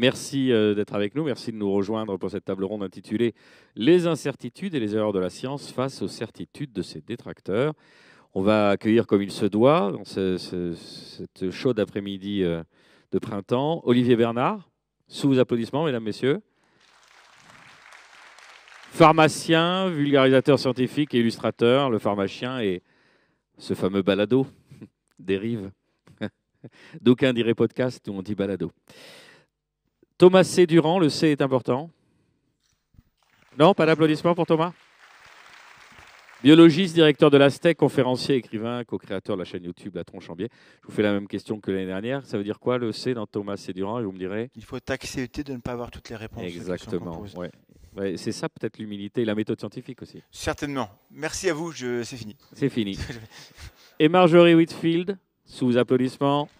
Merci euh, d'être avec nous. Merci de nous rejoindre pour cette table ronde intitulée Les incertitudes et les erreurs de la science face aux certitudes de ses détracteurs. On va accueillir comme il se doit, dans ce, ce, cette chaude après-midi euh, de printemps, Olivier Bernard, sous vos applaudissements, mesdames, messieurs. Pharmacien, vulgarisateur scientifique et illustrateur. Le pharmacien est ce fameux balado, dérive. D'aucuns diraient podcast, nous on dit balado. Thomas C. Durand, le C est important. Non, pas d'applaudissements pour Thomas Biologiste, directeur de l'Astec, conférencier, écrivain, co-créateur de la chaîne YouTube La Tronche en Biais. Je vous fais la même question que l'année dernière. Ça veut dire quoi le C dans Thomas C. Durand? Et vous me direz? Il faut accepter de ne pas avoir toutes les réponses. Exactement. Ouais. Ouais, c'est ça peut-être l'humilité et la méthode scientifique aussi. Certainement. Merci à vous, je... c'est fini. C'est fini. et Marjorie Whitfield, sous applaudissements.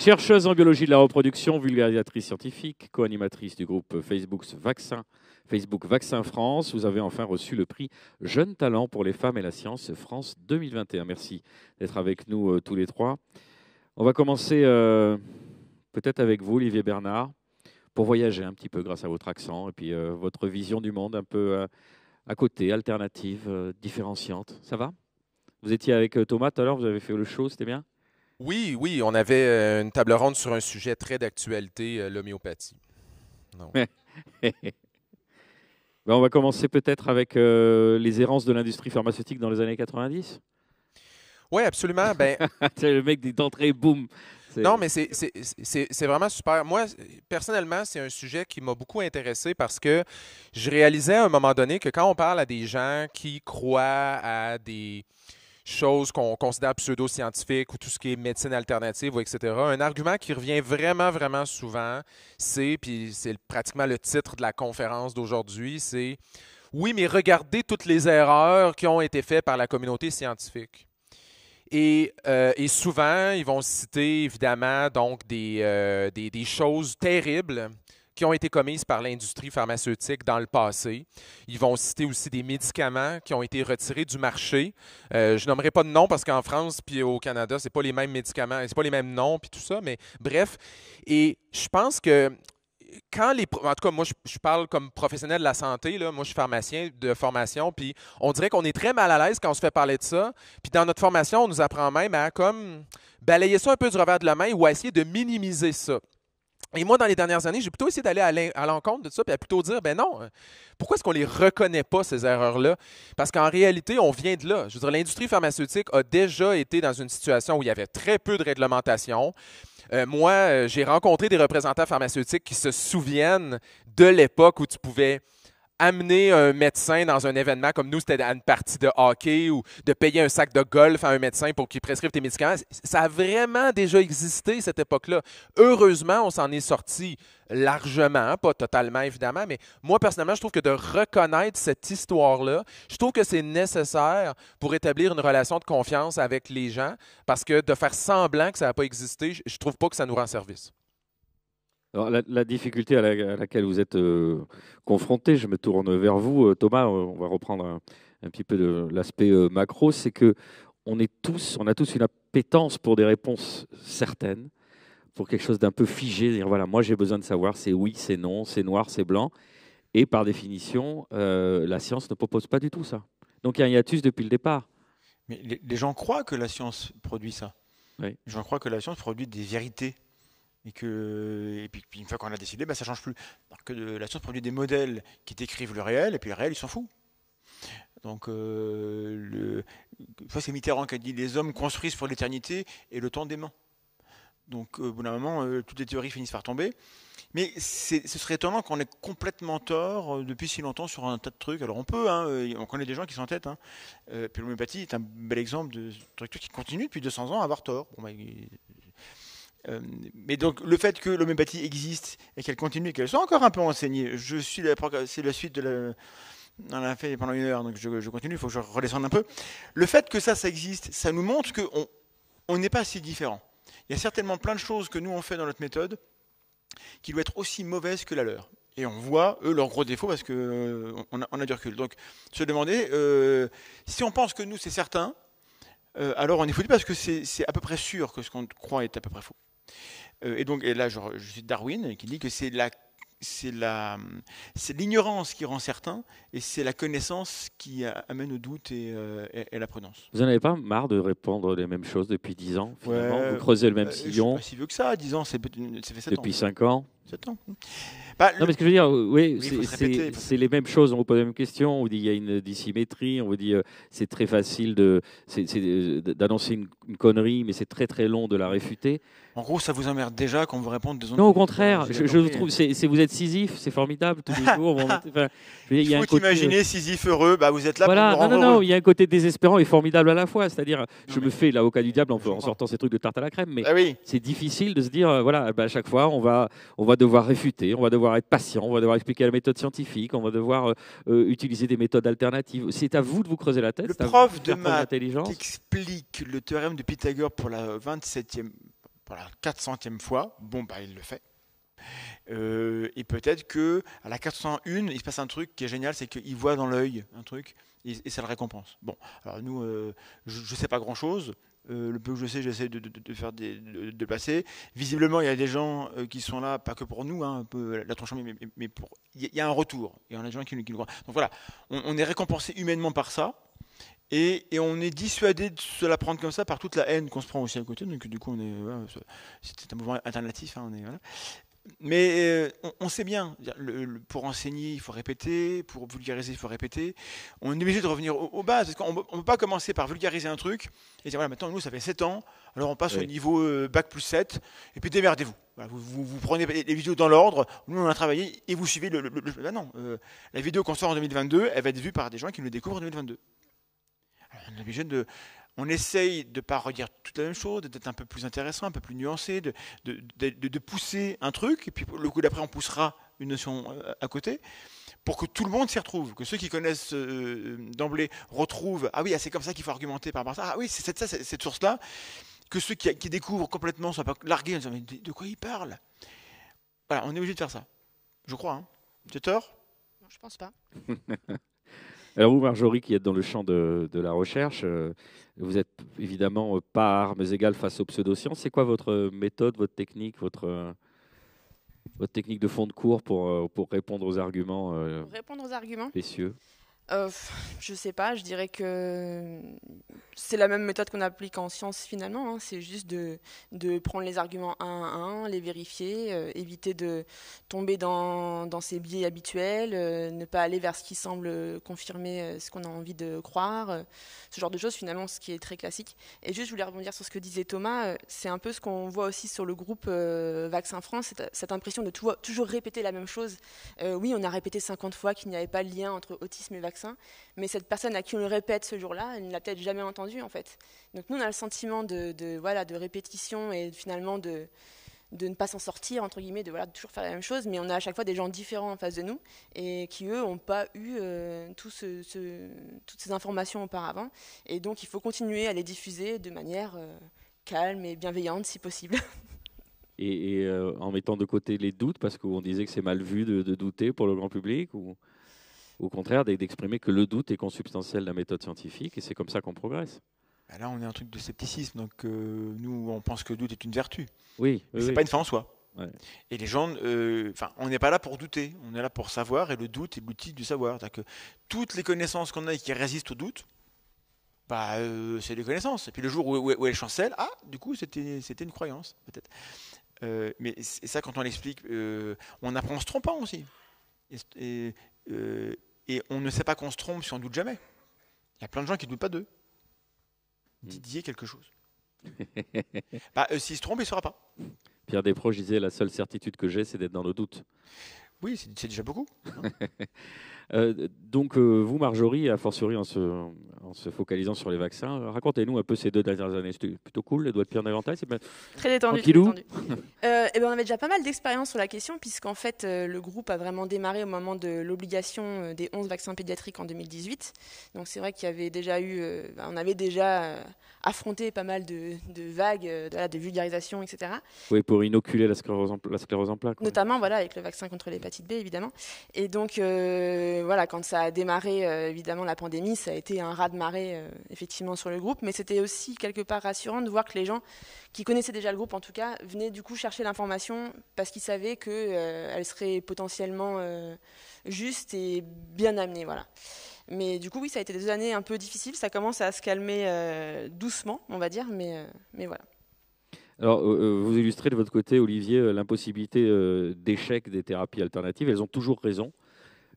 Chercheuse en biologie de la reproduction, vulgarisatrice scientifique, co-animatrice du groupe Facebook Vaccin, Facebook Vaccin France. Vous avez enfin reçu le prix Jeune Talent pour les femmes et la science France 2021. Merci d'être avec nous euh, tous les trois. On va commencer euh, peut-être avec vous, Olivier Bernard, pour voyager un petit peu grâce à votre accent et puis euh, votre vision du monde un peu à côté, alternative, différenciante. Ça va? Vous étiez avec Thomas tout à l'heure, vous avez fait le show, c'était bien? Oui, oui, on avait euh, une table ronde sur un sujet très d'actualité, euh, l'homéopathie. Ben, On va commencer peut-être avec euh, les errances de l'industrie pharmaceutique dans les années 90. Oui, absolument. Ben, C'est le mec dit d'entrée, boum non, mais c'est vraiment super. Moi, personnellement, c'est un sujet qui m'a beaucoup intéressé parce que je réalisais à un moment donné que quand on parle à des gens qui croient à des choses qu'on considère pseudo-scientifiques ou tout ce qui est médecine alternative, etc., un argument qui revient vraiment, vraiment souvent, c'est, puis c'est pratiquement le titre de la conférence d'aujourd'hui, c'est oui, mais regardez toutes les erreurs qui ont été faites par la communauté scientifique. Et, euh, et souvent, ils vont citer évidemment donc des, euh, des choses terribles qui ont été commises par l'industrie pharmaceutique dans le passé. Ils vont citer aussi des médicaments qui ont été retirés du marché. Euh, je nommerai pas de nom parce qu'en France puis au Canada, c'est pas les mêmes médicaments, c'est pas les mêmes noms puis tout ça, mais bref. Et je pense que quand les. En tout cas, moi, je, je parle comme professionnel de la santé. Là. Moi, je suis pharmacien de formation. Puis on dirait qu'on est très mal à l'aise quand on se fait parler de ça. Puis dans notre formation, on nous apprend même à comme balayer ça un peu du revers de la main ou à essayer de minimiser ça. Et moi, dans les dernières années, j'ai plutôt essayé d'aller à l'en- à l'encontre de ça, puis à plutôt dire, ben non, euh, pourquoi est-ce qu'on les reconnaît pas, ces erreurs-là? Parce qu'en réalité, on vient de là. Je veux dire, l'industrie pharmaceutique a déjà été dans une situation où il y avait très peu de réglementation. Euh, moi, euh, j'ai rencontré des représentants pharmaceutiques qui se souviennent de l'époque où tu pouvais amener un médecin dans un événement comme nous, c'était à une partie de hockey ou de payer un sac de golf à un médecin pour qu'il prescrive tes médicaments. Ça a vraiment déjà existé, cette époque-là. Heureusement, on s'en est sorti largement, pas totalement évidemment, mais moi personnellement, je trouve que de reconnaître cette histoire-là, je trouve que c'est nécessaire pour établir une relation de confiance avec les gens, parce que de faire semblant que ça n'a pas existé, je je trouve pas que ça nous rend service. Alors, la, la difficulté à, la- à laquelle vous êtes euh, confronté, je me tourne vers vous, euh, Thomas. On va reprendre un, un petit peu de l'aspect euh, macro, c'est que on est tous, on a tous une appétence pour des réponses certaines, pour quelque chose d'un peu figé. Dire voilà, moi j'ai besoin de savoir, c'est oui, c'est non, c'est noir, c'est blanc. Et par définition, euh, la science ne propose pas du tout ça. Donc il y a un hiatus depuis le départ. Mais les, les gens croient que la science produit ça. Oui. Les gens croient que la science produit des vérités. Et, que, puis, une fois qu'on a décidé, bah, ça change plus. Alors que la science produit des modèles qui décrivent le réel, et puis le réel, il s'en fout. Donc, euh, c'est Mitterrand qui a dit les hommes construisent pour l'éternité et le temps dément. Donc, euh, au bout d'un moment, euh, toutes les théories finissent par tomber. Mais ce serait étonnant qu'on ait complètement tort depuis si longtemps sur un tas de trucs. Alors, on peut, hein, on connaît des gens qui sont en tête. Hein. Euh, puis l'homéopathie est un bel exemple de structure qui continue depuis 200 ans à avoir tort. Bah, euh, mais donc le fait que l'homéopathie existe et qu'elle continue et qu'elle soit encore un peu enseignée, je suis la, c'est la suite de la. On en a fait pendant une heure, donc je, continue, il faut que je redescende un peu. Le fait que ça, ça existe, ça nous montre qu'on on n'est pas si différent. Il y a certainement plein de choses que nous on fait dans notre méthode qui doivent être aussi mauvaises que la leur. Et on voit, eux, leurs gros défauts parce qu'on on a, on a du recul. Donc, se demander, euh, si on pense que nous, c'est certain, euh, alors on est foutu parce que c'est à peu près sûr que ce qu'on croit est à peu près faux. Euh, et donc, et là, je, je suis Darwin, qui dit que c'est la c'est la, c'est l'ignorance qui rend certain, et c'est la connaissance qui amène au doute et, euh, et- et la prudence. Vous n'en avez pas marre de répondre les mêmes choses depuis 10 ans finalement? Ouais, Vous creusez le même Euh, sillon Je suis pas si vieux que ça, 10 ans, c'est, fait 7 depuis ans. 5 ans. 7 ans. Bah, Non, mais ce que je veux dire, euh, oui, c'est- faut les mêmes choses. On vous pose la même question. On vous dit il y a une dissymétrie. On vous dit euh, c'est très facile euh, d'annoncer une, une connerie, mais c'est très très long de la réfuter. En gros, ça vous emmerde déjà quand vous répondez des Non, au contraire, je, compris. trouve c'est, c'est- vous êtes Sisyphe, c'est formidable tous les jours. vous remontez- enfin, je veux dire, il y Il a un faut côté, euh, imaginer Sisyphe heureux, bah vous êtes là voilà, pour non, non, non, il y a un côté désespérant et formidable à la fois. C'est-à-dire, je mais- me fais l'avocat du diable en, sortant ces trucs de tarte à la crème, mais Ah oui, c'est difficile de se dire, voilà, bah, à chaque fois, on va, on va devoir réfuter, on va devoir être patient, on va devoir expliquer la méthode scientifique, on va devoir euh, euh, utiliser des méthodes alternatives. C'est à vous de vous creuser la tête. Le prof de preuve maths t'explique le théorème de Pythagore pour la 27e, pour la 400e fois. Bon, bah il le fait. Euh, et peut-être que à la 401, il se passe un truc qui est génial, c'est qu'il voit dans l'œil un truc et, et ça le récompense. Bon, alors nous, euh, je ne sais pas grand-chose. Euh, le peu que je sais, j'essaie de, faire des, de, de passer. Visiblement, il y a des gens euh, qui sont là, pas que pour nous, hein, un peu la tronche mais, mais- mais pour. Il y, a- un retour. Il y en a des gens qui, nous- croient. Donc voilà, on, est récompensé humainement par ça. Et, on est dissuadé de se la prendre comme ça par toute la haine qu'on se prend aussi à côté. Donc du coup, c'est un mouvement alternatif. hein. Mais euh, on, on sait bien, le- le- pour enseigner, il faut répéter, pour vulgariser, il faut répéter. On est obligé de revenir aux, aux bases. Parce qu'on ne peut pas commencer par vulgariser un truc et dire voilà, maintenant, nous, ça fait 7 ans, alors on passe au niveau euh, bac plus 7, et puis démerdez-vous. Voilà, vous, vous- vous prenez les vidéos dans l'ordre, nous, on a travaillé, et vous suivez le. le- le- le- bah non, euh, la vidéo qu'on sort en 2022, elle va être vue par des gens qui nous découvrent en 2022. Alors, on est obligé de. On essaye de ne pas redire toute la même chose, d'être un peu plus intéressant, un peu plus nuancé, de, de, de- de- de pousser un truc, et puis le coup d'après, on poussera une notion euh, à côté, pour que tout le monde s'y retrouve, que ceux qui connaissent euh, d'emblée retrouvent Ah oui, ah, c'est comme ça qu'il faut argumenter par rapport à ça. Ah oui, c'est cette, source-là. Que ceux qui, qui découvrent complètement soient pas largués en disant Mais de, de quoi il parle Voilà, on est obligé de faire ça. Je crois. Hein. J'ai tort? Non, je pense pas. Alors vous, Marjorie, qui êtes dans le champ de, de la recherche, euh, vous êtes évidemment euh, pas à armes égales face aux pseudosciences. C'est quoi votre méthode, votre technique, votre, euh, votre technique de fond de cours pour, euh, pour répondre aux arguments euh, Pour répondre aux arguments, spécieux euh, je sais pas, je dirais que c'est la même méthode qu'on applique en sciences finalement. hein. C'est juste de, prendre les arguments un à un, les vérifier, euh, éviter de tomber dans, dans ses biais habituels, euh, ne pas aller vers ce qui semble confirmer euh, ce qu'on a envie de croire, ce genre de choses finalement, ce qui est très classique. Et juste, je voulais rebondir sur ce que disait Thomas, c'est un peu ce qu'on voit aussi sur le groupe Vaccin France, cette, impression de tout- toujours répéter la même chose. Oui, on a répété 50 fois qu'il n'y avait pas de lien entre autisme et vaccin, mais cette personne à qui on le répète ce jour-là, elle ne l'a peut-être jamais entendu en fait. Donc nous, on a le sentiment de, voilà, de répétition et finalement de, de ne pas s'en sortir, entre guillemets, de, voilà, toujours faire la même chose, mais on a à chaque fois des gens différents en face de nous et qui, eux, n'ont pas eu euh, toutes ces informations auparavant. Et donc, il faut continuer à les diffuser de manière euh, calme et bienveillante, si possible. et, et, euh, en mettant de côté les doutes, parce qu'on disait que c'est mal vu de, de douter pour le grand public, ou au contraire d'exprimer que le doute est consubstantiel de la méthode scientifique, et c'est comme ça qu'on progresse. Bah Là, on est un truc de scepticisme. Donc, euh, nous, on pense que le doute est une vertu. Oui, oui, c'est oui. pas une fin en soi. Ouais. Et les gens, euh, enfin, on n'est pas là pour douter, on est là pour savoir, et le doute est l'outil du savoir. Que toutes les connaissances qu'on a et qui résistent au doute, bah, euh, c'est des connaissances. Et puis le jour où, où- où elles chancellent, ah, du coup, c'était une croyance, peut-être. Euh, mais c'est ça, quand on l'explique, on apprend en se trompant aussi. Et, et, et on ne sait pas qu'on se trompe si on doute jamais. Il y a plein de gens qui ne doutent pas d'eux. Mm. Didier quelque chose. bah, euh, S'il se trompe, il ne saura pas. Pierre Desproges disait la seule certitude que j'ai, c'est d'être dans le doute. Oui, c'est c'est déjà beaucoup. Euh, donc, euh, vous, Marjorie, a fortiori en se, en se focalisant sur les vaccins, racontez-nous un peu ces deux dernières années. C'était plutôt cool, les doigts de Pierre d'éventail. c'est bien. Très détendu. très détendu. Euh, eh ben, on avait déjà pas mal d'expérience sur la question, puisqu'en fait, euh, le groupe a vraiment démarré au moment de l'obligation des 11 vaccins pédiatriques en 2018. Donc c'est vrai qu'il y avait déjà eu, ben, on avait déjà affronté pas mal de, de vagues, de, vulgarisation, etc. Oui, pour inoculer la sclérose en, la sclérose en plaques. Notamment voilà, avec le vaccin contre l'hépatite B, évidemment. Et donc, euh, voilà, quand ça a démarré, évidemment, la pandémie, ça a été un raz de marée, effectivement, sur le groupe. Mais c'était aussi quelque part rassurant de voir que les gens qui connaissaient déjà le groupe, en tout cas, venaient du coup chercher l'information parce qu'ils savaient qu'elle serait potentiellement juste et bien amenée. Voilà. Mais du coup, oui, ça a été des années un peu difficiles. Ça commence à se calmer doucement, on va dire, mais, mais voilà. Alors, euh, euh, vous illustrez de votre côté, Olivier, euh, l'impossibilité d'échec des thérapies alternatives. Elles ont toujours raison.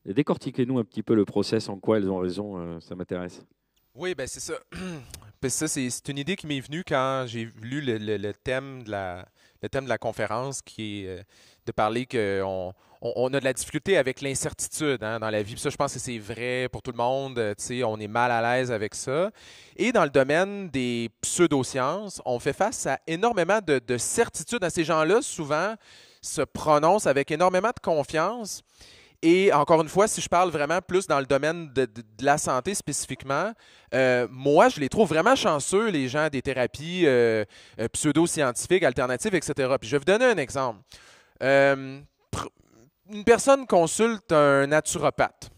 Décortiquez-nous un petit peu le process, en quoi elles ont raison, ça m'intéresse. Oui, ben c'est ça. Ben, ça c'est une idée qui m'est venue quand j'ai lu le, thème de la, conférence, qui est de parler qu'on on, a de la difficulté avec l'incertitude hein, dans la vie. ça, je pense que c'est vrai pour tout le monde. On est mal à l'aise avec ça. Et dans le domaine des pseudosciences, on fait face à énormément de, de certitudes. Ces gens-là, souvent, se prononcent avec énormément de confiance. Et encore une fois, si je parle vraiment plus dans le domaine de, la santé spécifiquement, euh, moi, je les trouve vraiment chanceux, les gens des thérapies euh, euh, pseudo-scientifiques, alternatives, etc. Puis je vais vous donner un exemple une personne consulte un naturopathe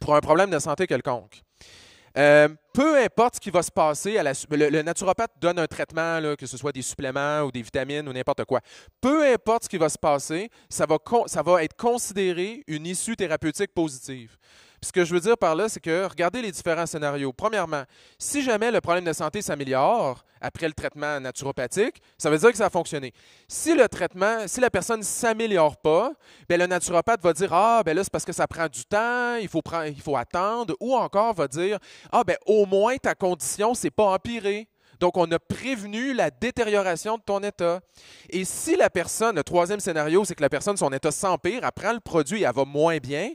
pour un problème de santé quelconque. Euh, peu importe ce qui va se passer, le, naturopathe donne un traitement, que ce soit des suppléments ou des vitamines ou n'importe quoi. Peu importe ce qui va se passer, ça va, ça va être considéré une issue thérapeutique positive ce que je veux dire par là, c'est que regardez les différents scénarios. Premièrement, si jamais le problème de santé s'améliore après le traitement naturopathique, ça veut dire que ça a fonctionné. Si le traitement, si la personne ne s'améliore pas, bien, le naturopathe va dire Ah, ben là, c'est parce que ça prend du temps, il faut, prendre, il faut attendre, ou encore va dire Ah, ben au moins ta condition s'est pas empirée. Donc, on a prévenu la détérioration de ton état. Et si la personne, le troisième scénario, c'est que la personne, son état s'empire, elle prend le produit et elle va moins bien,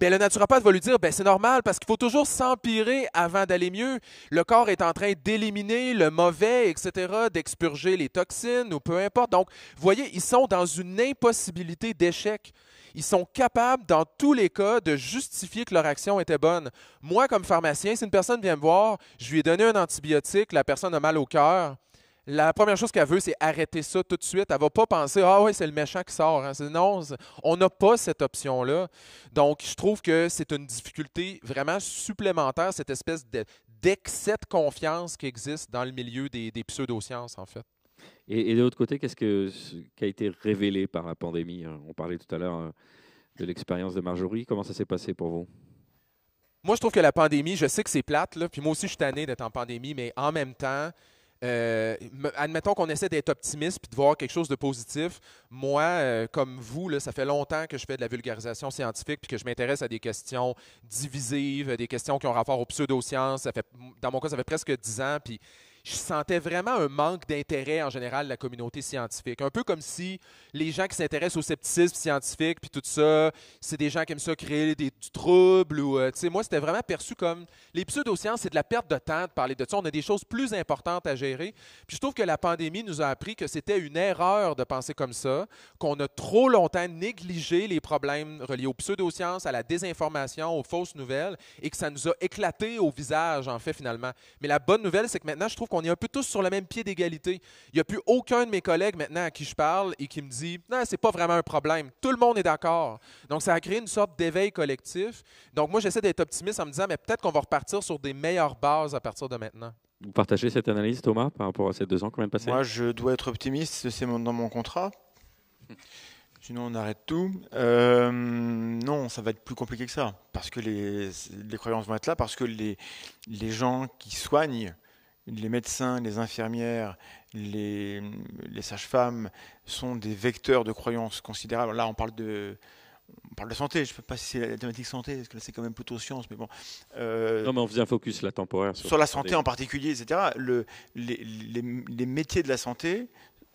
Bien, le naturopathe va lui dire ben, c'est normal parce qu'il faut toujours s'empirer avant d'aller mieux. Le corps est en train d'éliminer le mauvais, etc., d'expurger les toxines ou peu importe. Donc, vous voyez, ils sont dans une impossibilité d'échec. Ils sont capables, dans tous les cas, de justifier que leur action était bonne. Moi, comme pharmacien, si une personne vient me voir, je lui ai donné un antibiotique, la personne a mal au cœur, la première chose qu'elle veut, c'est arrêter ça tout de suite. Elle ne va pas penser Ah oui, c'est le méchant qui sort. Hein. Non, on n'a pas cette option-là. Donc, je trouve que c'est une difficulté vraiment supplémentaire, cette espèce d'excès de confiance qui existe dans le milieu des, pseudosciences, en fait. Et, de l'autre côté, qu'est-ce que, qui a été révélé par la pandémie On parlait tout à l'heure euh, de l'expérience de Marjorie. Comment ça s'est passé pour vous? Moi, je trouve que la pandémie, je sais que c'est plate, là, puis moi aussi, je suis tanné d'être en pandémie, mais en même temps, euh, admettons qu'on essaie d'être optimiste puis de voir quelque chose de positif. Moi, euh, comme vous, ça fait longtemps que je fais de la vulgarisation scientifique puis que je m'intéresse à des questions divisives, des questions qui ont rapport aux pseudosciences. Ça fait, dans mon cas, ça fait presque dix ans. Puis je sentais vraiment un manque d'intérêt en général de la communauté scientifique. Un peu comme si les gens qui s'intéressent au scepticisme scientifique, puis tout ça, c'est des gens qui aiment ça créer des, du trouble. Ou, euh, moi, c'était vraiment perçu comme les pseudosciences, c'est de la perte de temps de parler de ça. On a des choses plus importantes à gérer. Puis je trouve que la pandémie nous a appris que c'était une erreur de penser comme ça, qu'on a trop longtemps négligé les problèmes reliés aux pseudosciences, à la désinformation, aux fausses nouvelles, et que ça nous a éclaté au visage, en fait, finalement. Mais la bonne nouvelle, c'est que maintenant, je trouve qu'on est un peu tous sur le même pied d'égalité. Il n'y a plus aucun de mes collègues maintenant à qui je parle et qui me dit Non, c'est pas vraiment un problème. Tout le monde est d'accord. Donc, ça a créé une sorte d'éveil collectif. Donc, moi, j'essaie d'être optimiste en me disant Mais peut-être qu'on va repartir sur des meilleures bases à partir de maintenant. Vous partagez cette analyse, Thomas, par rapport à ces deux ans qu'on vient de passer? Moi, je dois être optimiste, c'est dans mon contrat. Sinon, on arrête tout. Euh, non, ça va être plus compliqué que ça. Parce que les, les croyances vont être là, parce que les, les gens qui soignent les médecins, les infirmières, les, sages-femmes sont des vecteurs de croyances considérables. Là, on parle de, on parle de santé, je ne sais pas si c'est la thématique santé, parce que là c'est quand même plutôt science, mais bon. Euh, non, mais on faisait un focus là temporaire sur, la santé, en particulier, etc. Le, les, métiers de la santé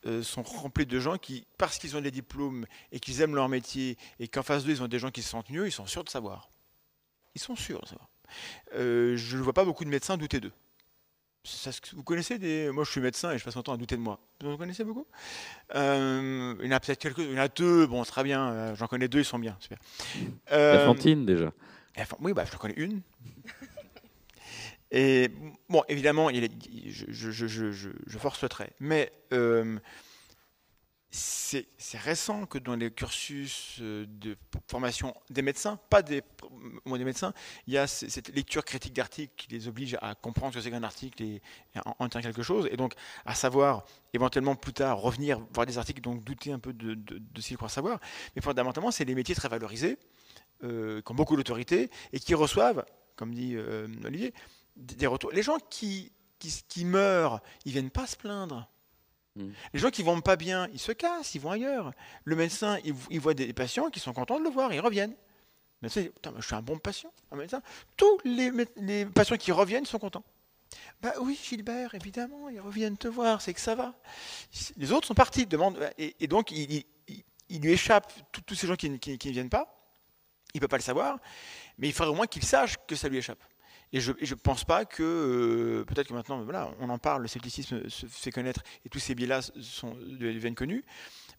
euh, sont remplis de gens qui, parce qu'ils ont des diplômes et qu'ils aiment leur métier et qu'en face d'eux ils ont des gens qui se sentent mieux, ils sont sûrs de savoir. Ils sont sûrs de savoir. Euh, je ne vois pas beaucoup de médecins douter d'eux vous connaissez des. Moi, je suis médecin et je passe mon temps à douter de moi. Vous en connaissez beaucoup? Euh, Il y en a peut-être quelques. Il y en a deux, bon, très bien. Euh, j'en connais deux, ils sont bien. Super. Euh, la Fantine, déjà. Oui, bah, je connais une. Et bon, évidemment, il est, je, je, je, je, force le trait. Mais c'est récent que dans les cursus euh, de formation des médecins, pas des, médecins, il y a cette lecture critique d'articles qui les oblige à comprendre ce que c'est qu'un article et, en, en quelque chose, et donc à savoir éventuellement plus tard revenir voir des articles, donc douter un peu de, ce qu'ils croient savoir. Mais fondamentalement, c'est des métiers très valorisés, euh, qui ont beaucoup d'autorité et qui reçoivent, comme dit euh, Olivier, des, retours. Les gens qui, qui, qui meurent, ils viennent pas se plaindre Mm. Les gens qui vont pas bien, ils se cassent, ils vont ailleurs. Le médecin, il, voit des patients qui sont contents de le voir, ils reviennent. Le médecin je suis un bon patient. Un médecin. Tous les, patients qui reviennent sont contents. Bah oui, Gilbert, évidemment, ils reviennent te voir, c'est que ça va. Les autres sont partis, demandent, et, donc il, lui échappe tous ces gens qui, ne viennent pas. Il ne peut pas le savoir, mais il faudrait au moins qu'il sache que ça lui échappe. Et je ne pense pas que, euh, peut-être que maintenant, voilà, on en parle, le scepticisme se fait connaître et tous ces biais-là deviennent connus.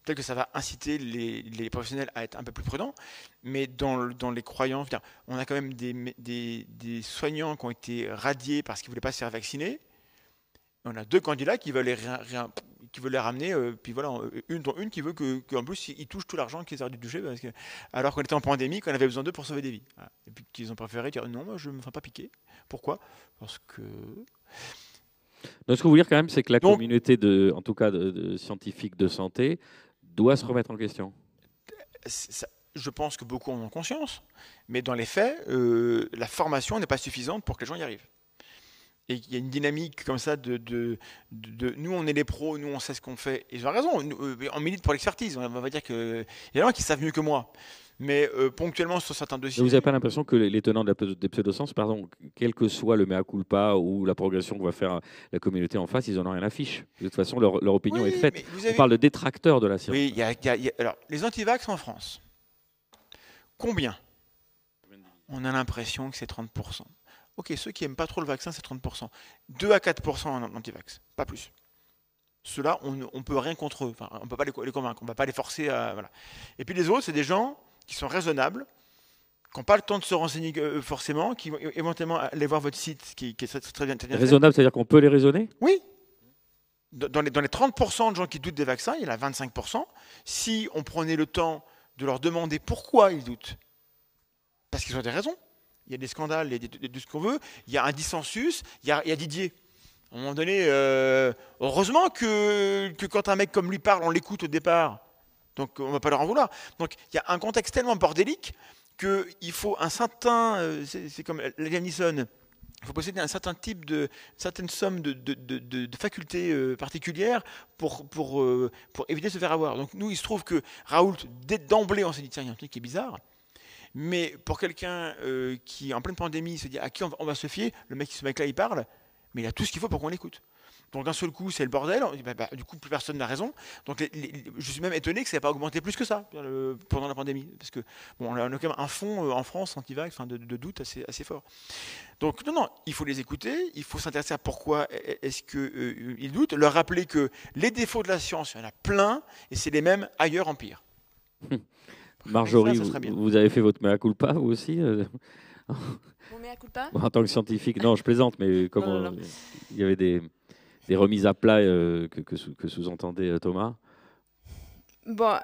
Peut-être que ça va inciter les, professionnels à être un peu plus prudents, mais dans, les croyances, on a quand même des, soignants qui ont été radiés parce qu'ils ne voulaient pas se faire vacciner. On a deux candidats qui veulent les, rien, qui veut les ramener, euh, puis voilà, euh, une dont une qui veut qu'en plus ils touchent tout l'argent qu'ils auraient dû toucher, parce que, alors qu'on était en pandémie, qu'on avait besoin d'eux pour sauver des vies. Et puis qu'ils ont préféré dire non, moi je ne me ferai pas piquer. Pourquoi? Parce que. Donc, ce que vous dire quand même, c'est que la communauté, de, en tout cas de, scientifiques de santé, doit se remettre en question. je pense que beaucoup en ont conscience, mais dans les faits, euh, la formation n'est pas suffisante pour que les gens y arrivent et il y a une dynamique comme ça de, de, de, nous on est les pros, nous on sait ce qu'on fait. Et j'ai raison, euh, on milite pour l'expertise. On va dire que il y a des gens qui savent mieux que moi. Mais euh, ponctuellement sur certains dossiers. Vous n'avez pas l'impression que les tenants de la, des pseudosciences, pardon, quel que soit le mea culpa ou la progression que va faire la communauté en face, ils n'en ont rien à fiche. De toute façon, leur, leur opinion est faite. On parle de détracteurs de la science. Oui, y, a, alors, les antivax en France, combien? On a l'impression que c'est 30%. Ok, ceux qui n'aiment pas trop le vaccin, c'est 30%. 2 à 4% en anti-vax, pas plus. Ceux-là, on ne peut rien contre eux. Enfin, on ne peut pas les, convaincre, on ne va pas les forcer à. Voilà. Et puis les autres, c'est des gens qui sont raisonnables, qui n'ont pas le temps de se renseigner euh, forcément, qui vont éventuellement aller voir votre site, qui, est très, bien. raisonnable, c'est-à-dire qu'on peut les raisonner? Oui. Dans les, dans les 30% de gens qui doutent des vaccins, il y en a 25%. Si on prenait le temps de leur demander pourquoi ils doutent, parce qu'ils ont des raisons il y a des scandales, il y a tout ce qu'on veut, il y a un dissensus, il y a, Didier. À un moment donné, euh, heureusement que, quand un mec comme lui parle, on l'écoute au départ. Donc on ne va pas leur en vouloir. Donc il y a un contexte tellement bordélique qu'il faut un certain, euh, c'est comme Nisson, il faut posséder un certain type de, une certaine somme de, facultés euh, particulières pour éviter de se faire avoir. Donc nous, il se trouve que Raoult, d'emblée, on s'est dit, tiens, il y a un truc qui est bizarre. Mais pour quelqu'un euh, qui, en pleine pandémie, se dit à qui on va, se fier, le mec, ce mec-là, il parle, mais il a tout ce qu'il faut pour qu'on l'écoute. Donc d'un seul coup, c'est le bordel. Bah, bah, du coup, plus personne n'a raison. Donc je suis même étonné que ça n'ait pas augmenté plus que ça pendant la pandémie. Parce que bon, on a quand même un fond euh, en France anti-vax, enfin, de, doute assez, assez fort. Donc non, non, il faut les écouter. Il faut s'intéresser à pourquoi est-ce qu'ils euh, doutent. Leur rappeler que les défauts de la science, il y en a plein, et c'est les mêmes ailleurs en pire. Marjorie, vous, avez fait votre mea culpa, vous aussi euh Mon mea culpa? En tant que scientifique, non, je plaisante, mais comment il y avait des, des, remises à plat euh, que, que, sous-entendait euh, Thomas? Bon,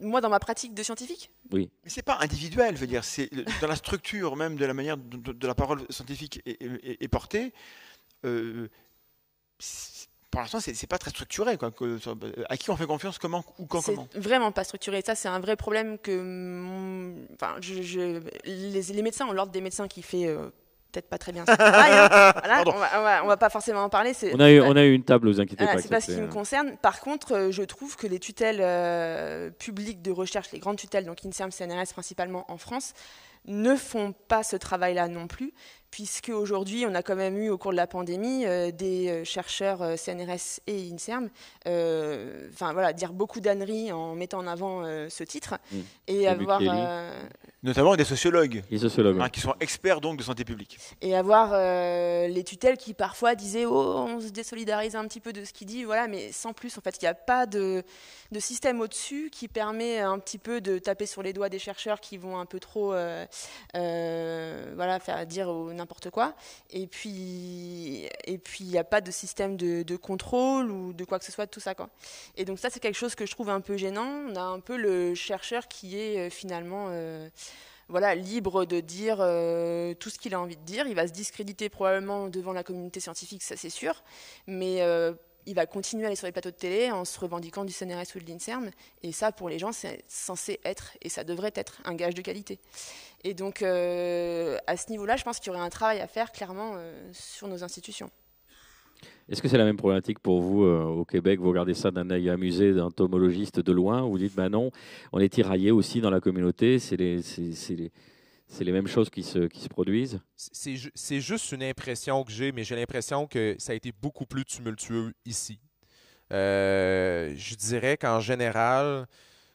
moi, dans ma pratique de scientifique? Oui. Mais c'est pas individuel, je veux dire, c'est dans la structure même de la manière de, la parole scientifique est, est, est portée pour l'instant, c'est pas très structuré. Quoi, que, à qui on fait confiance, comment ou quand comment Vraiment pas structuré. Ça, c'est un vrai problème que. Enfin, je, les, médecins ont l'ordre des médecins qui fait. Euh, peut-être pas très bien. Hein. on, va, va, pas forcément en parler. On a, eu, on a eu une table, vous inquiétez pas. C'est pas ce qui me concerne. Par contre, euh, je trouve que les tutelles euh, publiques de recherche, les grandes tutelles, donc INSERM, CNRS principalement en France, ne font pas ce travail-là non plus, puisque aujourd'hui, on a quand même eu au cours de la pandémie euh, des euh, chercheurs euh, CNRS et INSERM, enfin voilà, dire beaucoup d'âneries en mettant en avant ce titre mmh. et avoir Notamment des sociologues, Les sociologues. hein, qui sont experts donc de santé publique. et avoir euh, les tutelles qui parfois disaient oh on se désolidarise un petit peu de ce qu'il dit voilà mais sans plus en fait il n'y a pas de, de système au-dessus qui permet un petit peu de taper sur les doigts des chercheurs qui vont un peu trop euh, euh, voilà faire dire n'importe quoi et puis et puis il n'y a pas de système de, de contrôle ou de quoi que ce soit de tout ça quoi et donc ça c'est quelque chose que je trouve un peu gênant on a un peu le chercheur qui est finalement euh, voilà, libre de dire euh, tout ce qu'il a envie de dire. Il va se discréditer probablement devant la communauté scientifique, ça c'est sûr, mais euh, il va continuer à aller sur les plateaux de télé en se revendiquant du CNRS ou de l'INSERM, et ça pour les gens c'est censé être, et ça devrait être, un gage de qualité. Et donc euh, à ce niveau-là, je pense qu'il y aurait un travail à faire clairement sur nos institutions. Est-ce que c'est la même problématique pour vous euh, au Québec? Vous regardez ça d'un œil amusé d'entomologiste de loin, ou vous dites, bah non, on est tiraillé aussi dans la communauté, c'est les, mêmes choses qui se, produisent? C'est juste une impression que j'ai, mais j'ai l'impression que ça a été beaucoup plus tumultueux ici. Euh, je dirais qu'en général,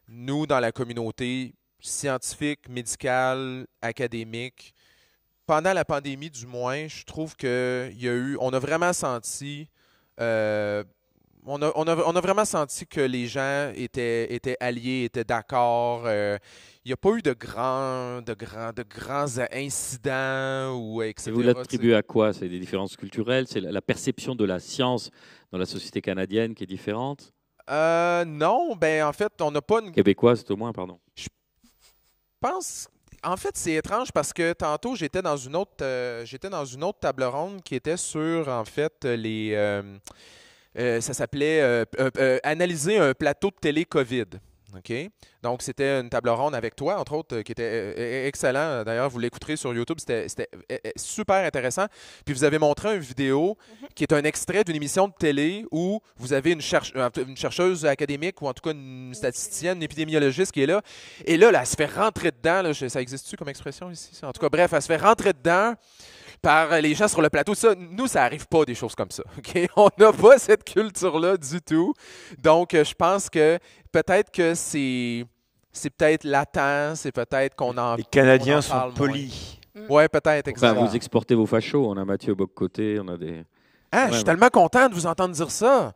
nous, dans la communauté scientifique, médicale, académique, pendant la pandémie du moins, je trouve que il y a eu, on a vraiment senti, euh, on a, on a- on a vraiment senti que les gens étaient, étaient alliés, étaient d'accord. euh, il n'y a pas eu de grands, de grands, de grands incidents ou etc. Et vous l'attribuez à quoi? C'est des différences culturelles? C'est la, perception de la science dans la société canadienne qui est différente? Euh, non, ben en fait, on n'a pas une Québécoise, au moins, pardon. pense. En fait, c'est étrange parce que tantôt j'étais dans une autre, euh, dans une autre table ronde qui était sur en fait les, euh, euh, ça s'appelait euh, euh, euh, analyser un plateau de télé Covid. OK? Donc, c'était une table ronde avec toi, entre autres, euh, qui était euh, euh, excellent. D'ailleurs, vous l'écouterez sur YouTube, c'était euh, euh, super intéressant. Puis, vous avez montré une vidéo qui est un extrait d'une émission de télé où vous avez une, cherche- une chercheuse académique ou en tout cas une statisticienne, une épidémiologiste qui est là. Et là, là elle se fait rentrer dedans. là, ça existe-tu comme expression ici? En tout cas, bref, elle se fait rentrer dedans par les gens sur le plateau. Ça, nous, ça arrive pas des choses comme ça. OK? On n'a pas cette culture-là du tout. Donc, euh, je pense que peut-être que c'est c'est peut-être latent, c'est peut-être qu'on en... Les Canadiens en sont parle moins. polis. Ouais, peut-être, Enfin, exactement. vous exportez vos fachos. On a Mathieu Bock-Côté, on a des. Ah, je Ouais, suis tellement content de vous entendre dire ça.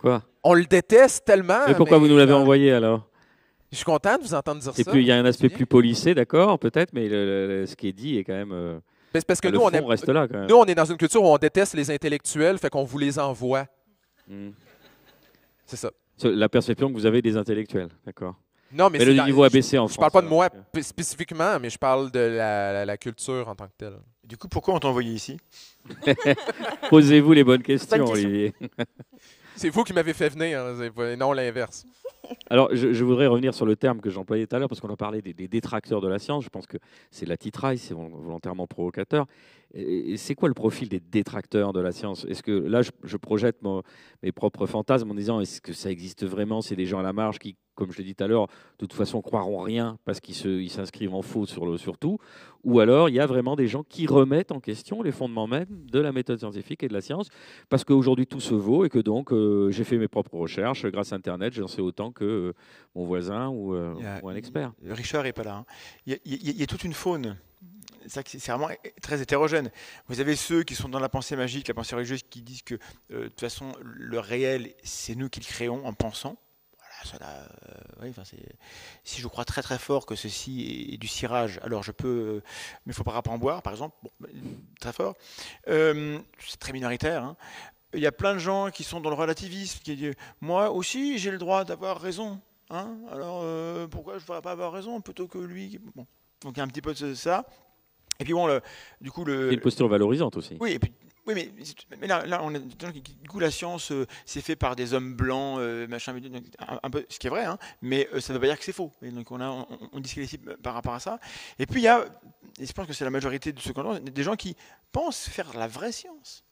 Quoi? On le déteste tellement. Mais pourquoi mais, vous nous l'avez euh, envoyé alors? Je suis content de vous entendre dire Et ça. puis il y a un aspect plus policé, d'accord, peut-être, mais le- le- le- ce qui est dit est quand même. euh, Mais c'est parce que le nous, on aime- reste là quand même. nous, on est dans une culture où on déteste les intellectuels, fait qu'on vous les envoie. Hmm. C'est ça. C'est La perception que vous avez des intellectuels, d'accord. Non, mais, Mais, c'est le dans- niveau a je- baissé en Je France. parle pas de moi spécifiquement, mais je parle de la, la- la culture en tant que telle. Du coup, pourquoi on t'a envoyé ici? Posez-vous les bonnes questions, question. Olivier. C'est vous qui m'avez fait venir, hein, non l'inverse. Alors, je, voudrais revenir sur le terme que j'employais tout à l'heure, parce qu'on a parlé des, des détracteurs de la science. Je pense que c'est la titraille, c'est vol- volontairement provocateur. Et, c'est quoi le profil des détracteurs de la science? Est-ce que là, je, je projette mon- mes propres fantasmes en disant est-ce que ça existe vraiment? C'est des gens à la marge qui, comme je l'ai dit tout à l'heure, de toute façon croiront rien parce qu'ils s'inscrivent en faux sur, le, sur tout Ou alors, il y a vraiment des gens qui remettent en question les fondements même de la méthode scientifique et de la science parce qu'aujourd'hui tout se vaut et que donc euh, j'ai fait mes propres recherches grâce à Internet, j'en sais autant que euh, mon voisin ou, euh, a- ou un expert. Richard est pas là. hein. Y y il y a toute une faune. C'est vraiment très hétérogène. Vous avez ceux qui sont dans la pensée magique, la pensée religieuse, qui disent que euh, de toute façon le réel, c'est nous qui le créons en pensant. Euh, si je crois très très fort que ceci est, du cirage, alors je peux, euh, mais il faut pas en boire, par exemple, très fort. C'est très minoritaire. hein. Il y a plein de gens qui sont dans le relativisme, qui disent moi aussi j'ai le droit d'avoir raison. Hein Alors pourquoi je ne devrais pas avoir raison plutôt que lui? Donc il y a un petit peu de ça. Et puis bon, le- du coup, le, une posture valorisante aussi. oui, et puis, oui, mais, mais là, là, on du coup, la science, euh, c'est fait par des hommes blancs, euh, machin, un, un peu, ce qui est vrai, hein, mais euh, ça ne veut pas dire que c'est faux. Et donc on, a, on, on disqualifie par rapport à ça. Et puis il y a, et je pense que c'est la majorité de ceux qu'on a, des gens qui pensent faire la vraie science.